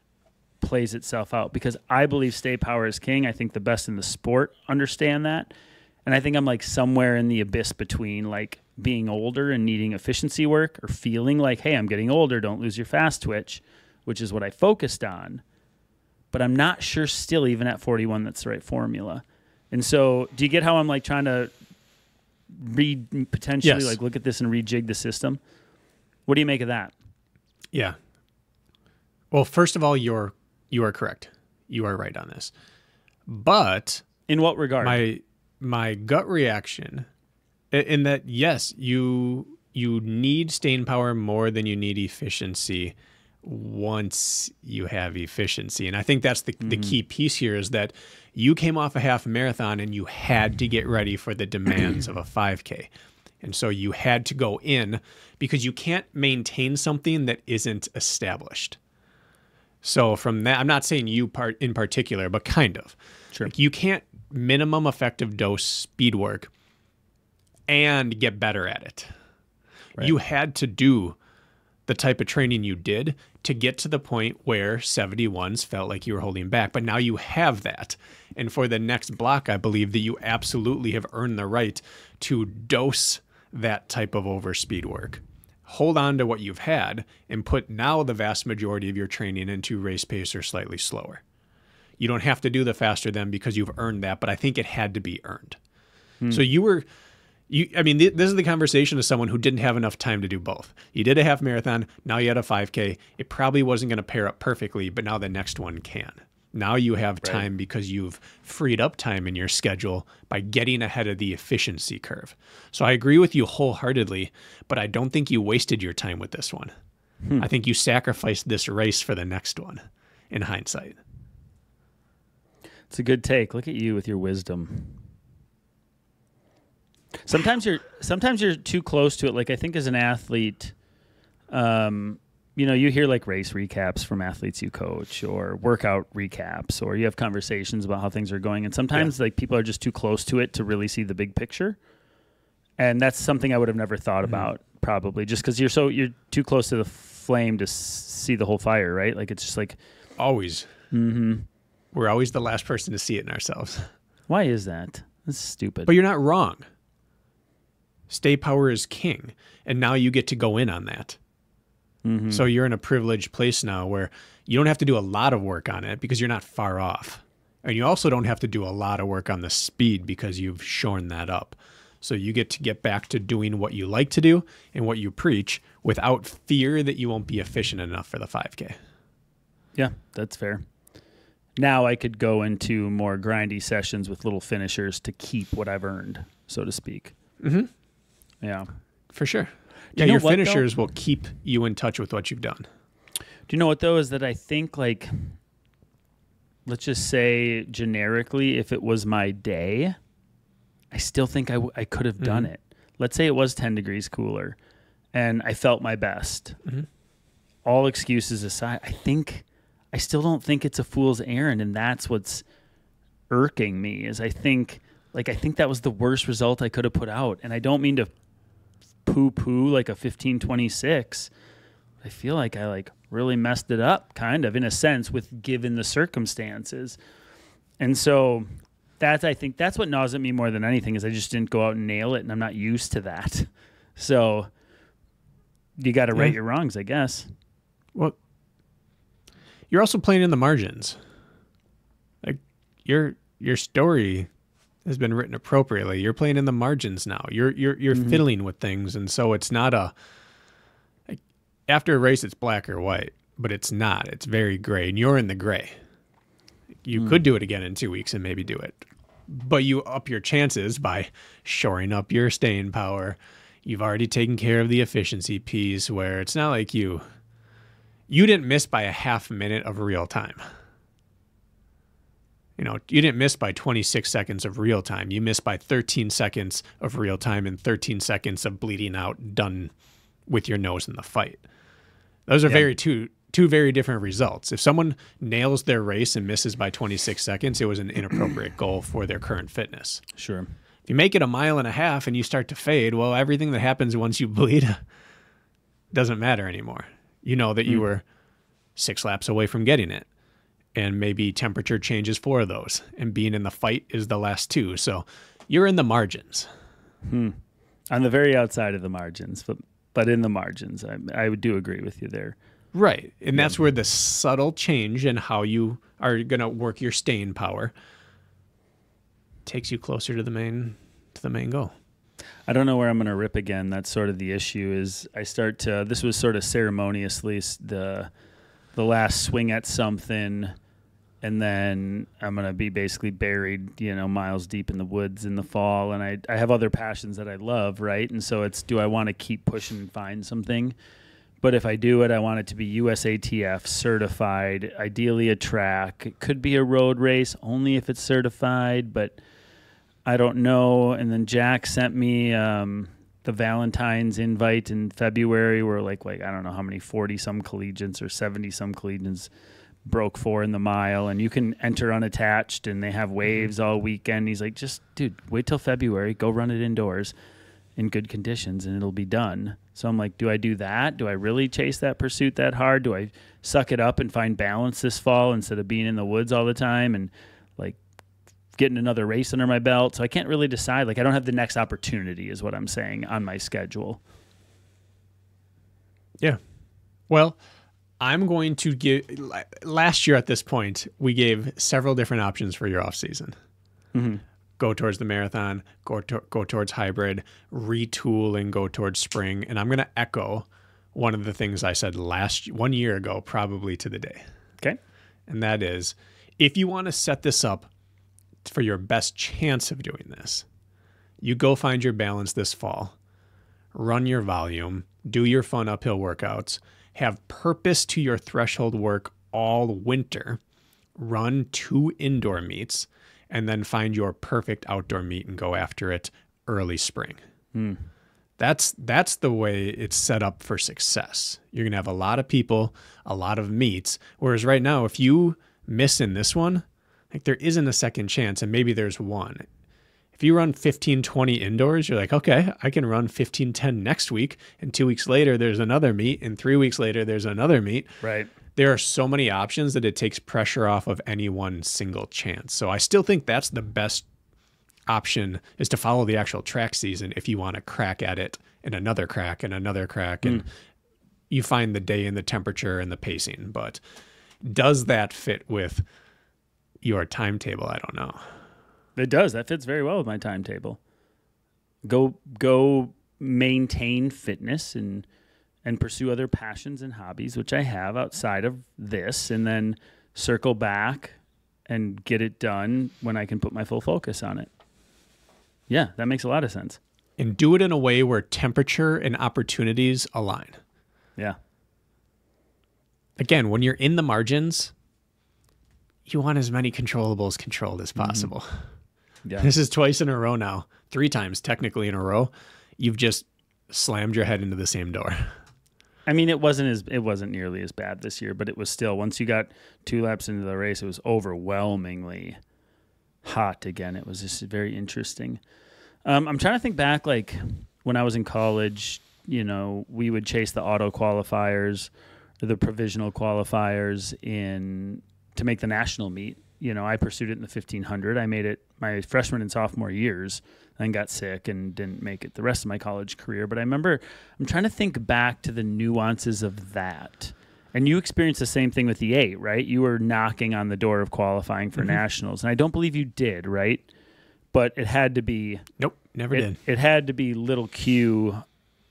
plays itself out because I believe stay power is king. I think the best in the sport understand that. And I think I'm like somewhere in the abyss between like being older and needing efficiency work or feeling like, hey, I'm getting older, don't lose your fast twitch, which is what I focused on. But I'm not sure still, even at 41, that's the right formula. And so, do you get how I'm like trying to read potentially Yes. like look at this and rejig the system? What do you make of that? Yeah. Well, first of all, you're you are correct. You are right on this. But In what regard? my my gut reaction in that yes, you you need staying power more than you need efficiency once you have efficiency. And I think that's the, the mm-hmm. key piece here is that you came off a half marathon and you had to get ready for the demands of a 5K. And so you had to go in because you can't maintain something that isn't established. So from that, I'm not saying you part in particular, but kind of. Sure. Like you can't minimum effective dose speed work and get better at it. Right. You had to do the type of training you did to get to the point where 71s felt like you were holding back. But now you have that. And for the next block, I believe that you absolutely have earned the right to dose that type of overspeed work. Hold on to what you've had and put now the vast majority of your training into race pace or slightly slower. You don't have to do the faster then because you've earned that, but I think it had to be earned. Hmm. So you were You, I mean, th- this is the conversation of someone who didn't have enough time to do both. You did a half marathon, now you had a 5K. It probably wasn't going to pair up perfectly, but now the next one can. Now you have time because you've freed up time in your schedule by getting ahead of the efficiency curve. So I agree with you wholeheartedly, but I don't think you wasted your time with this one. I think you sacrificed this race for the next one in hindsight. It's a good take. Look at you with your wisdom. Sometimes you're sometimes you're too close to it. Like I think as an athlete, um, you know, you hear like race recaps from athletes you coach or workout recaps or you have conversations about how things are going and sometimes like people are just too close to it to really see the big picture. And that's something I would have never thought about probably just cuz you're so you're too close to the flame to s- see the whole fire, right? Like it's just like Always. Mm-hmm. We're always the last person to see it in ourselves. why is that? That's stupid. But you're not wrong. Stay power is king. And now you get to go in on that. So you're in a privileged place now where you don't have to do a lot of work on it because you're not far off. And you also don't have to do a lot of work on the speed because you've shorn that up. So you get to get back to doing what you like to do and what you preach without fear that you won't be efficient enough for the 5K. Yeah, that's fair. Now I could go into more grindy sessions with little finishers to keep what I've earned, so to speak. Mm-hmm. Yeah. For sure. Yeah, you your what, though? finishers will keep you in touch with what you've done. Do you know what though? Is that I think like, let's just say generically, if it was my day, I still think I, w- I could have done mm-hmm. it. Let's say it was ten degrees cooler, and I felt my best. Mm-hmm. All excuses aside, I think I still don't think it's a fool's errand, and that's what's irking me. Is I think like I think that was the worst result I could have put out, and I don't mean to poo poo like a fifteen twenty six. I feel like I like really messed it up, kind of in a sense, with given the circumstances. And so that's I think that's what gnaws at me more than anything is I just didn't go out and nail it, and I'm not used to that. So you got to right Yeah. your wrongs, I guess. Well, you're also playing in the margins. Like your your story has been written appropriately. You're playing in the margins now. You're you're you're mm-hmm. fiddling with things, and so it's not a after a race. It's black or white, but it's not. It's very gray, and you're in the gray. You hmm. could do it again in two weeks and maybe do it, but you up your chances by shoring up your staying power. You've already taken care of the efficiency piece, where it's not like you you didn't miss by a half minute of real time. You know, you didn't miss by 26 seconds of real time. You missed by 13 seconds of real time and 13 seconds of bleeding out done with your nose in the fight. Those are Yeah. very two two very different results. If someone nails their race and misses by 26 seconds, it was an inappropriate goal for their current fitness. Sure. If you make it a mile and a half and you start to fade, well, everything that happens once you bleed doesn't matter anymore. You know that you hmm. were six laps away from getting it. And maybe temperature changes four of those. And being in the fight is the last two. So you're in the margins. Hmm. On the very outside of the margins, but but in the margins, I I would do agree with you there. Right. And that's where the subtle change in how you are going to work your staying power takes you closer to the main to the main goal. I don't know where I'm going to rip again. That's sort of the issue. Is I start to. This was sort of ceremoniously the the last swing at something, and then I'm going to be basically buried, you know, miles deep in the woods in the fall. And I I have other passions that I love, right? And so it's do I want to keep pushing and find something? But if I do it, I want it to be USATF certified, ideally a track. It could be a road race only if it's certified, but I don't know. And then Jack sent me um, the Valentine's invite in February, where like like I don't know how many forty some collegians or seventy some collegians broke four in the mile, and you can enter unattached, and they have mm-hmm. waves all weekend. He's like, just dude, wait till February, go run it indoors in good conditions, and it'll be done. So I'm like, do I do that? Do I really chase that pursuit that hard? Do I suck it up and find balance this fall instead of being in the woods all the time and like getting another race under my belt. So I can't really decide. Like I don't have the next opportunity, is what I'm saying on my schedule. Yeah. Well, I'm going to give. Last year at this point, we gave several different options for your off season. Mm-hmm. go towards the marathon, go to, go towards hybrid, retool and go towards spring. And I'm going to echo one of the things I said last one year ago, probably to the day. Okay. And that is if you want to set this up for your best chance of doing this, you go find your balance this fall, run your volume, do your fun uphill workouts, have purpose to your threshold work all winter, run two indoor meets, and then find your perfect outdoor meet and go after it early spring. Hmm. That's that's the way it's set up for success. You're gonna have a lot of people, a lot of meets. Whereas right now, if you miss in this one, like there isn't a second chance, and maybe there's one. If you run 15, 20 indoors, you're like, okay, I can run 15, 10 next week. And two weeks later, there's another meet. And three weeks later, there's another meet. Right. There are so many options that it takes pressure off of any one single chance. So I still think that's the best option is to follow the actual track season if you want to crack at it and another crack and another crack and hmm. you find the day and the temperature and the pacing but does that fit with your timetable i don't know It does. That fits very well with my timetable. Go go maintain fitness and and pursue other passions and hobbies, which I have outside of this, and then circle back and get it done when I can put my full focus on it. Yeah, that makes a lot of sense. and do it in a way where temperature and opportunities align Yeah. again when you're in the margins you want as many controllables controlled as mm-hmm. possible Yeah. This is twice in a row now, three times technically in a row. You've just slammed your head into the same door. I mean, it wasn't as it wasn't nearly as bad this year, but it was still once you got two laps into the race, it was overwhelmingly hot again. It was just very interesting. Um, I'm trying to think back, like when I was in college. You know, we would chase the auto qualifiers, or the provisional qualifiers in to make the national meet. You know, I pursued it in the 1500. I made it my freshman and sophomore years, then got sick and didn't make it the rest of my college career. But I remember I'm trying to think back to the nuances of that. And you experienced the same thing with the eight, right? You were knocking on the door of qualifying for mm-hmm. nationals, and I don't believe you did, right? But it had to be Nope, never it, did. it had to be little Q,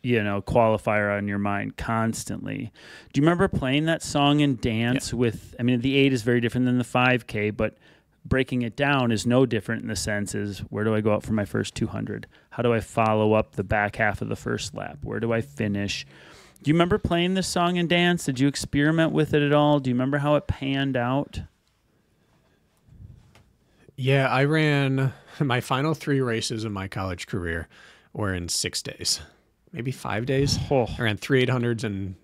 you know, qualifier on your mind constantly. Do you remember playing that song and dance with? I mean, the eight is very different than the five K, but breaking it down is no different in the sense is where do I go out for my first 200? How do I follow up the back half of the first lap? Where do I finish? Do you remember playing this song and dance? Did you experiment with it at all? Do you remember how it panned out? Yeah, I ran my final three races of my college career were in six days, maybe five days. Oh. I ran three 800s in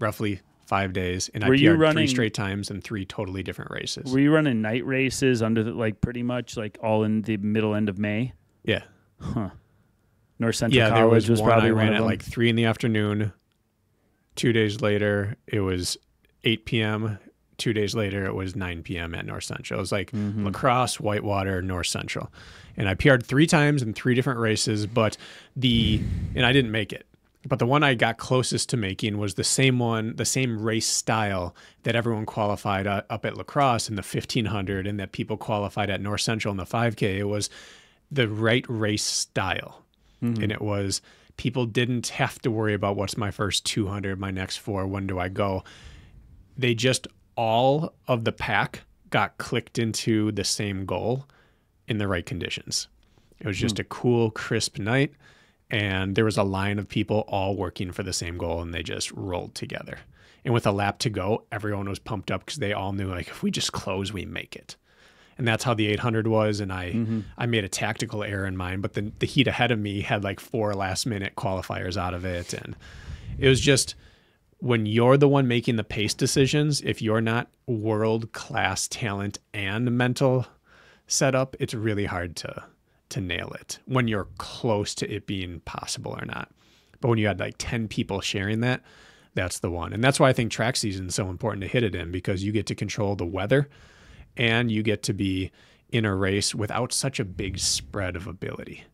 roughly five days, and I Were you PR'd running- three straight times in three totally different races. Were you running night races under the, like pretty much like all in the middle end of May? yeah, North Central yeah. There College was, was, one probably I ran at like three in the afternoon. Two days later, it was 8 p.m. Two days later, it was 9 p.m. at North Central. It was like Mm-hmm. La Crosse, whitewater, North Central. And I PR'd three times in three different races, but the, and I didn't make it. But the one I got closest to making was the same one, the same race style that everyone qualified up at La Crosse in the 1500 and that people qualified at North Central in the 5K. It was the right race style. And it was people didn't have to worry about what's my first 200, my next four, when do I go. They just all of the pack got clicked into the same goal in the right conditions. It was just hmm. a cool, crisp night. And there was a line of people all working for the same goal and they just rolled together. And with a lap to go, everyone was pumped up because they all knew like if we just close, we make it. And that's how the 800 was. And I mm-hmm. I made a tactical error in mine, but the the heat ahead of me had like four last minute qualifiers out of it, and it was just when you're the one making the pace decisions. If you're not world class talent and mental setup, it's really hard to to nail it when you're close to it being possible or not. But when you had like 10 people sharing that, that's the one. And that's why I think track season is so important to hit it in because you get to control the weather and you get to be in a race without such a big spread of ability.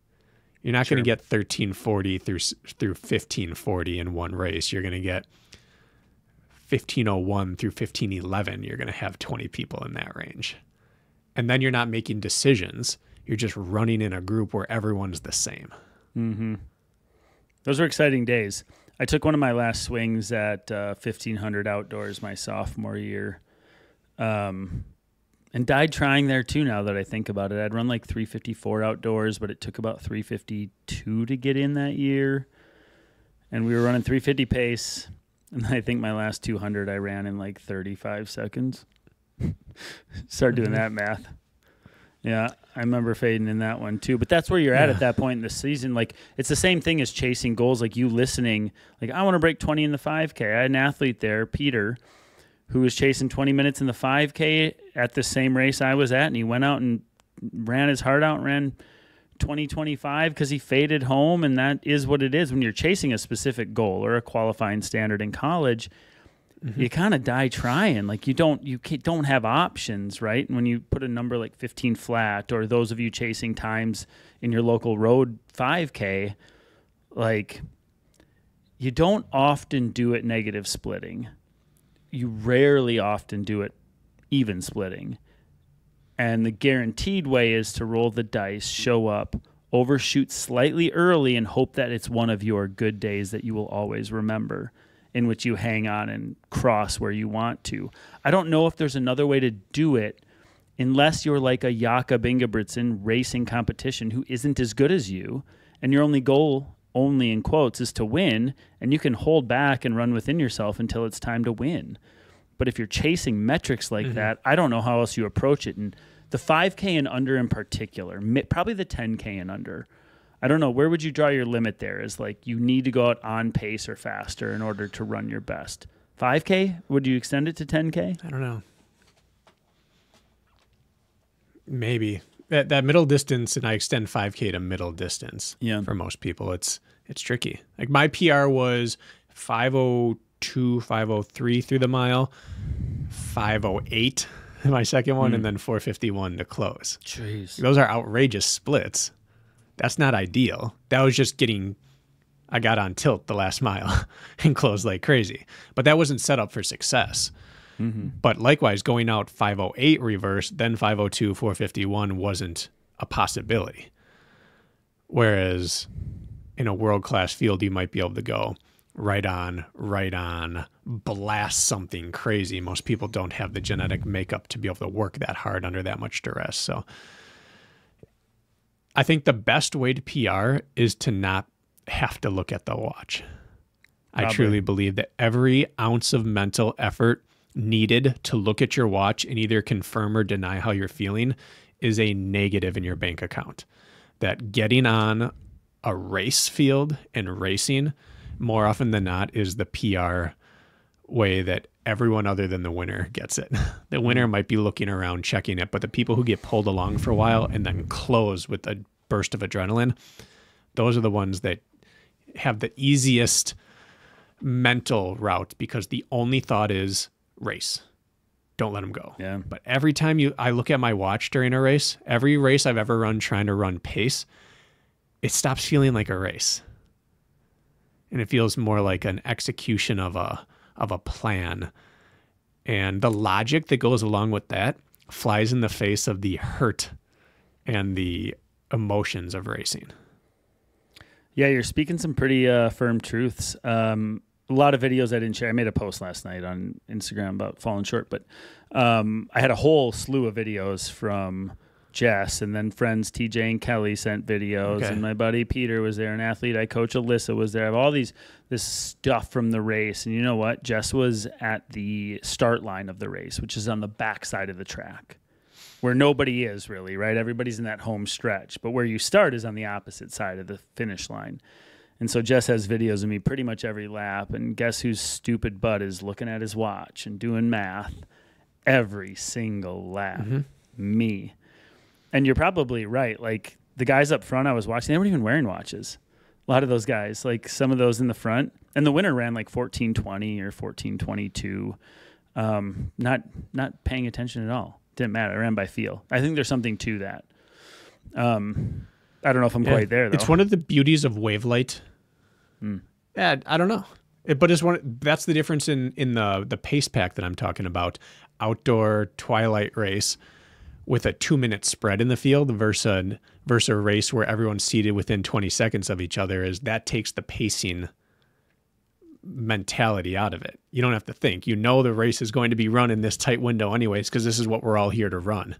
You're not going to get 1340 through through 1540 in one race. You're going to get 1501 through 1511. You're going to have 20 people in that range. And then you're not making decisions. you're just running in a group where everyone's the same. Mm-hmm. Those were exciting days. I took one of my last swings at uh, 1500 outdoors my sophomore year. Um, and died trying there too now that I think about it. I'd run like 354 outdoors, but it took about 352 to get in that year. And we were running 350 pace. And I think my last 200 I ran in like 35 seconds. Start doing that math. Yeah, I remember fading in that one too. But that's where you're at Yeah. at that point in the season. Like it's the same thing as chasing goals. Like you listening, like I want to break 20 in the 5K. I had an athlete there, Peter, who was chasing 20 minutes in the 5K at the same race I was at, and he went out and ran his heart out and ran 2025 because he faded home, and that is what it is when you're chasing a specific goal or a qualifying standard in college. Mm-hmm. You kind of die trying. Like you don't you can't, don't have options, right? And when you put a number like 15 flat, or those of you chasing times in your local road 5K, like you don't often do it negative splitting. You rarely often do it even splitting. And the guaranteed way is to roll the dice, show up, overshoot slightly early, and hope that it's one of your good days that you will always remember, in which you hang on and cross where you want to. I don't know if there's another way to do it unless you're like a Jakob Ingebrigtsen racing competition who isn't as good as you, and your only goal, only in quotes, is to win, and you can hold back and run within yourself until it's time to win. But if you're chasing metrics like mm-hmm. that, I don't know how else you approach it. And the 5K and under in particular, probably the 10K and under. I don't know. Where would you draw your limit there? Is like you need to go out on pace or faster in order to run your best. 5K? Would you extend it to 10K? I don't know. Maybe that that middle distance, and I extend 5K to middle distance. Yeah. For most people, it's it's tricky. Like my PR was 502, 503 through the mile, 508 my second one, and hmm. then 451 to close. Jeez. Those are outrageous splits. That's not ideal. That was just getting. I got on tilt the last mile and closed like crazy, but that wasn't set up for success. Mm-hmm. But likewise, going out 508 reverse, then 502, 451 wasn't a possibility. Whereas in a world class field, you might be able to go right on, right on, blast something crazy. Most people don't have the genetic makeup to be able to work that hard under that much duress. So I think the best way to PR is to not have to look at the watch. I truly believe that every ounce of mental effort needed to look at your watch and either confirm or deny how you're feeling is a negative in your bank account. That getting on a race field and racing more often than not is the PR way that everyone other than the winner gets it. The winner might be looking around checking it, but the people who get pulled along for a while and then close with a burst of adrenaline, those are the ones that have the easiest mental route because the only thought is race. Don't let them go. Yeah. But every time you I look at my watch during a race, every race I've ever run trying to run pace, it stops feeling like a race. And it feels more like an execution of a of a plan. And the logic that goes along with that flies in the face of the hurt and the emotions of racing. Yeah, you're speaking some pretty uh, firm truths. Um, a lot of videos I didn't share. I made a post last night on Instagram about falling short, but um, I had a whole slew of videos from Jess, and then friends TJ and Kelly sent videos, Okay. and my buddy Peter was there, an athlete I coach, Alyssa was there. I have all these this stuff from the race, and you know what? Jess was at the start line of the race, which is on the back side of the track where nobody is really, right? Everybody's in that home stretch, but where you start is on the opposite side of the finish line. And so Jess has videos of me pretty much every lap, and guess whose stupid butt is looking at his watch and doing math every single lap? Mm-hmm. Me. And you're probably right. Like the guys up front I was watching, they weren't even wearing watches. A lot of those guys, like some of those in the front, and the winner ran like 1420 or 1422 um, not not paying attention at all. Didn't matter. I ran by feel. I think there's something to that. Um, I don't know if I'm quite there though. It's one of the beauties of wavelight. Yeah, I don't know. It- but it's one that's the difference in in the the pace pack that I'm talking about. Outdoor twilight race with a two minute spread in the field versus a, versus a race where everyone's seated within 20 seconds of each other is that takes the pacing mentality out of it. You don't have to think. You know the race is going to be run in this tight window anyways because this is what we're all here to run.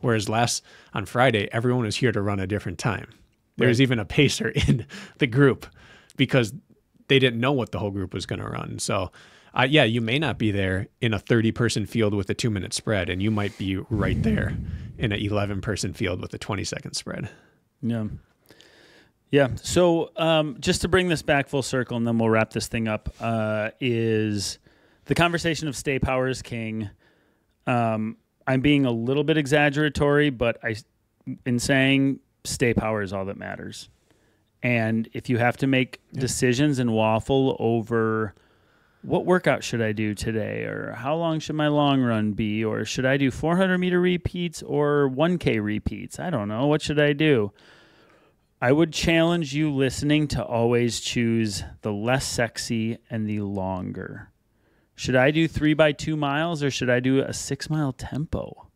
Whereas last on Friday, everyone was here to run a different time. There's right. even a pacer in the group because they didn't know what the whole group was going to run. So, uh, yeah, you may not be there in a 30 person field with a two minute spread, and you might be right there in an 11 person field with a 20 second spread. Yeah. Yeah. So, um, just to bring this back full circle, and then we'll wrap this thing up, uh, is the conversation of stay power is king. Um, I'm being a little bit exaggeratory, but I, in saying stay power is all that matters. And if you have to make yeah. decisions and waffle over what workout should I do today, or how long should my long run be, or should I do 400 meter repeats or 1K repeats? I don't know. What should I do? I would challenge you listening to always choose the less sexy and the longer. Should I do three by two miles or should I do a six mile tempo?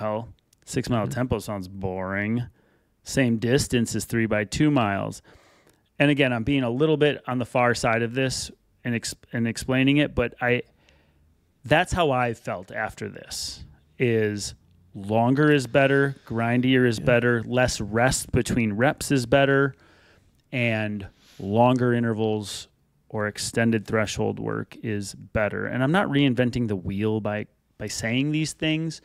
Well, six mile mm-hmm. tempo sounds boring same distance as three by two miles. And again, I'm being a little bit on the far side of this and ex- and explaining it, but I that's how I felt after this is longer is better, grindier is yeah. better, less rest between reps is better, and longer intervals or extended threshold work is better. And I'm not reinventing the wheel by by saying these things,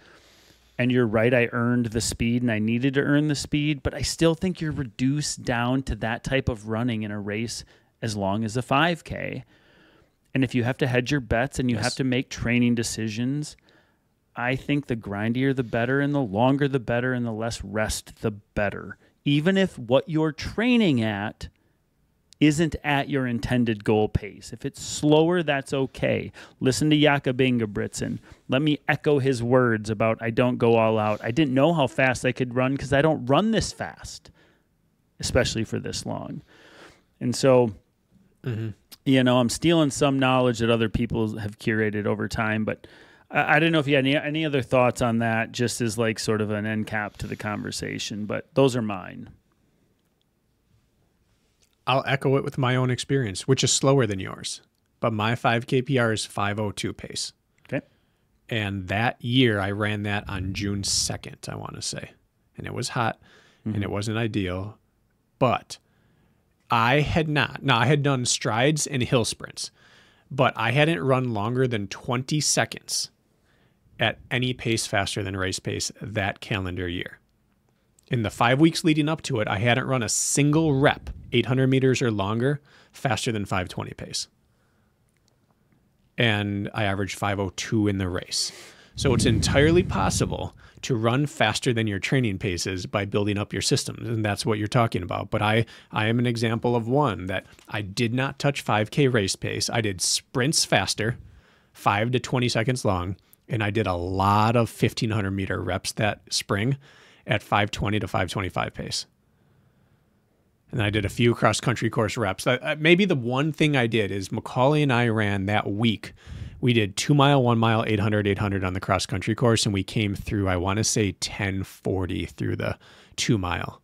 and you're right, I earned the speed and I needed to earn the speed, but I still think you're reduced down to that type of running in a race as long as a 5K. And if you have to hedge your bets and you yes. have to make training decisions, I think the grindier the better, and the longer the better, and the less rest the better. Even if what you're training at isn't at your intended goal pace. If it's slower, that's okay. Listen to Jakob Ingebrigtsen. Let me echo his words about I don't go all out. I didn't know how fast I could run because I don't run this fast, especially for this long. And so, mm-hmm. You know, I'm stealing some knowledge that other people have curated over time, but I, I don't know if you had any, any other thoughts on that, just as like sort of an end cap to the conversation, but those are mine. I'll echo it with my own experience, which is slower than yours. But my 5K PR is 502 pace. Okay. And that year I ran that on June 2nd, I want to say. And it was hot mm-hmm. and it wasn't ideal. But I had not. Now, I had done strides and hill sprints, but I hadn't run longer than 20 seconds at any pace faster than race pace that calendar year. In the five weeks leading up to it, I hadn't run a single rep, 800 meters or longer, faster than 520 pace. And I averaged 502 in the race. So it's entirely possible to run faster than your training paces by building up your systems. And that's what you're talking about. But I, I am an example of one that I did not touch 5K race pace. I did sprints faster, five to 20 seconds long. And I did a lot of 1500 meter reps that spring at 520 to 525 pace. And I did a few cross country course reps. Maybe the one thing I did is Macaulay and I ran that week. We did two mile, one mile, 800, 800 on the cross country course, and we came through, I want to say 1040 through the two mile.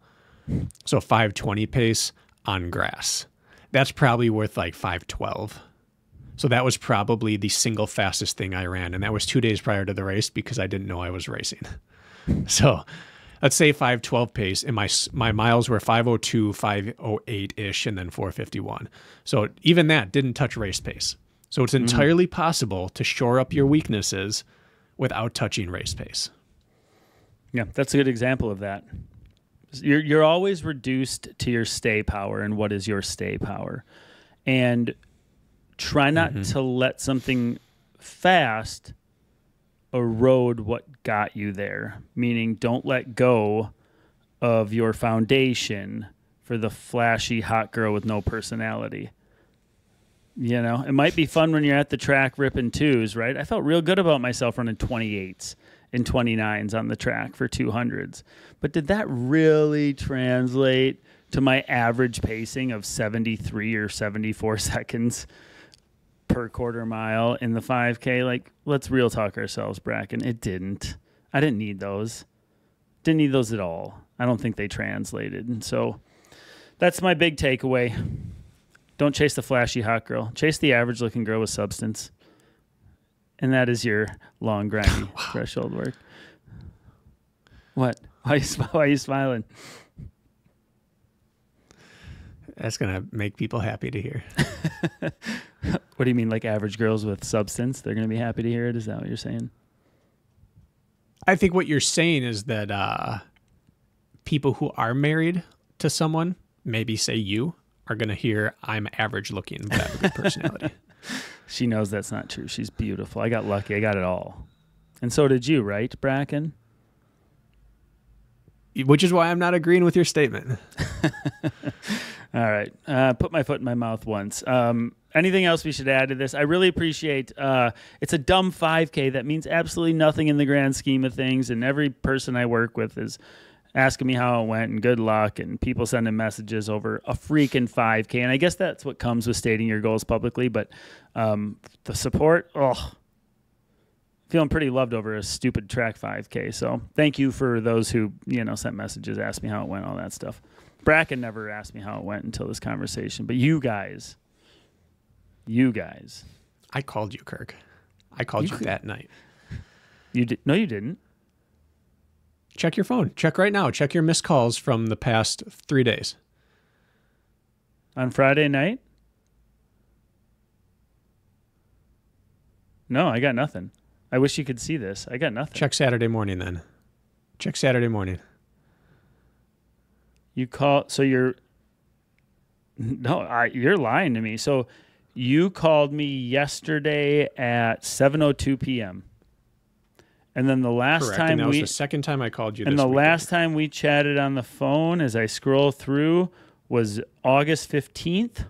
So 520 pace on grass. That's probably worth like 512. So that was probably the single fastest thing I ran. And that was two days prior to the race because I didn't know I was racing. So let's say 512 pace and my my miles were 502 508 ish and then 451 so even that didn't touch race pace so it's mm. entirely mm. possible to shore up your weaknesses without touching race pace yeah that's a good example of that you're you're always reduced to your stay power and what is your stay power and try not mm-hmm. to let something fast erode what got you there, meaning don't let go of your foundation for the flashy hot girl with no personality. You know, it might be fun when you're at the track ripping twos, right? I felt real good about myself running 28s and 29s on the track for 200s. But did that really translate to my average pacing of 73 or 74 seconds per quarter mile in the 5K. Like, let's real talk ourselves, Brakken. It didn't. I didn't need those. Didn't need those at all. I don't think they translated. And so that's my big takeaway. Don't chase the flashy hot girl. Chase the average looking girl with substance. And that is your long, grindy wow. threshold work. What? Why are, you, why are you smiling? That's going to make people happy to hear. what do you mean, like average girls with substance? They're going to be happy to hear it? Is that what you're saying? I think what you're saying is that uh, people who are married to someone, maybe say you, are going to hear I'm average looking but I have a good personality. she knows that's not true. She's beautiful. I got lucky. I got it all. And so did you, right, Brakken? Which is why I'm not agreeing with your statement. All right. Uh, put my foot in my mouth once. Um, anything else we should add to this? I really appreciate uh, it's a dumb 5K that means absolutely nothing in the grand scheme of things. And every person I work with is asking me how it went and good luck and people sending messages over a freaking 5k and i guess that's what comes with stating your goals publicly but um, the support oh feeling pretty loved over a stupid track 5k so thank you for those who you know sent messages asked me how it went all that stuff. Brakken never asked me how it went until this conversation but you guys you guys. I called you kirk. I called you, you that night. You did no you didn't Check your phone. Check right now. Check your missed calls from the past three days. On Friday night? No, I got nothing. I wish you could see this. I got nothing. Check Saturday morning then. Check Saturday morning. You call so you're no, I, you're lying to me. So you called me yesterday at 7:02 p.m. And then the last Correct. time and that we was the second time I called you. And the weekend. last time we chatted on the phone, as I scroll through, was August fifteenth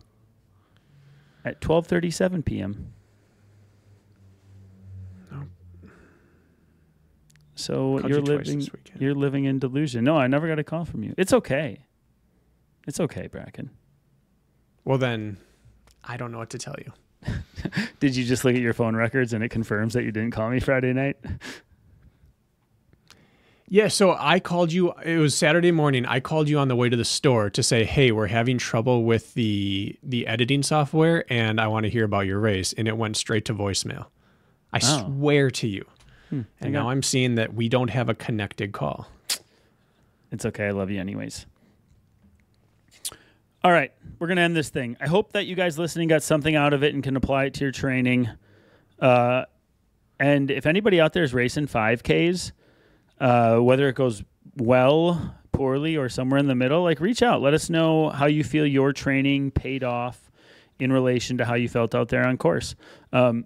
at twelve thirty seven p.m. So you're living you're living in delusion. No, I never got a call from you. It's okay. It's okay, Brakken. Well then, I don't know what to tell you. Did you just look at your phone records and it confirms that you didn't call me Friday night? Yeah, so I called you. It was Saturday morning. I called you on the way to the store to say, "Hey, we're having trouble with the the editing software, and I want to hear about your race." And it went straight to voicemail. I oh. swear to you. Hmm, and now I'm seeing that we don't have a connected call. It's okay. I love you anyways. All right, we're gonna end this thing. I hope that you guys listening got something out of it and can apply it to your training. Uh, and if anybody out there is racing 5Ks uh, whether it goes well, poorly, or somewhere in the middle, like reach out. Let us know how you feel your training paid off in relation to how you felt out there on course. Um,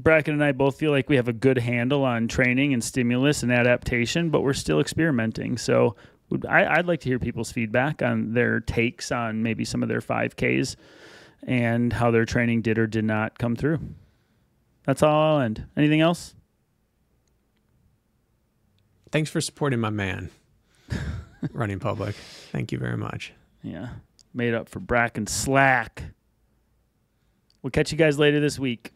Brakken and I both feel like we have a good handle on training and stimulus and adaptation, but we're still experimenting. So I, would like to hear people's feedback on their takes on maybe some of their 5Ks and how their training did or did not come through. That's all I'll end. Anything else? Thanks for supporting my man, running public. Thank you very much. Yeah. Made up for Brakken slack. We'll catch you guys later this week.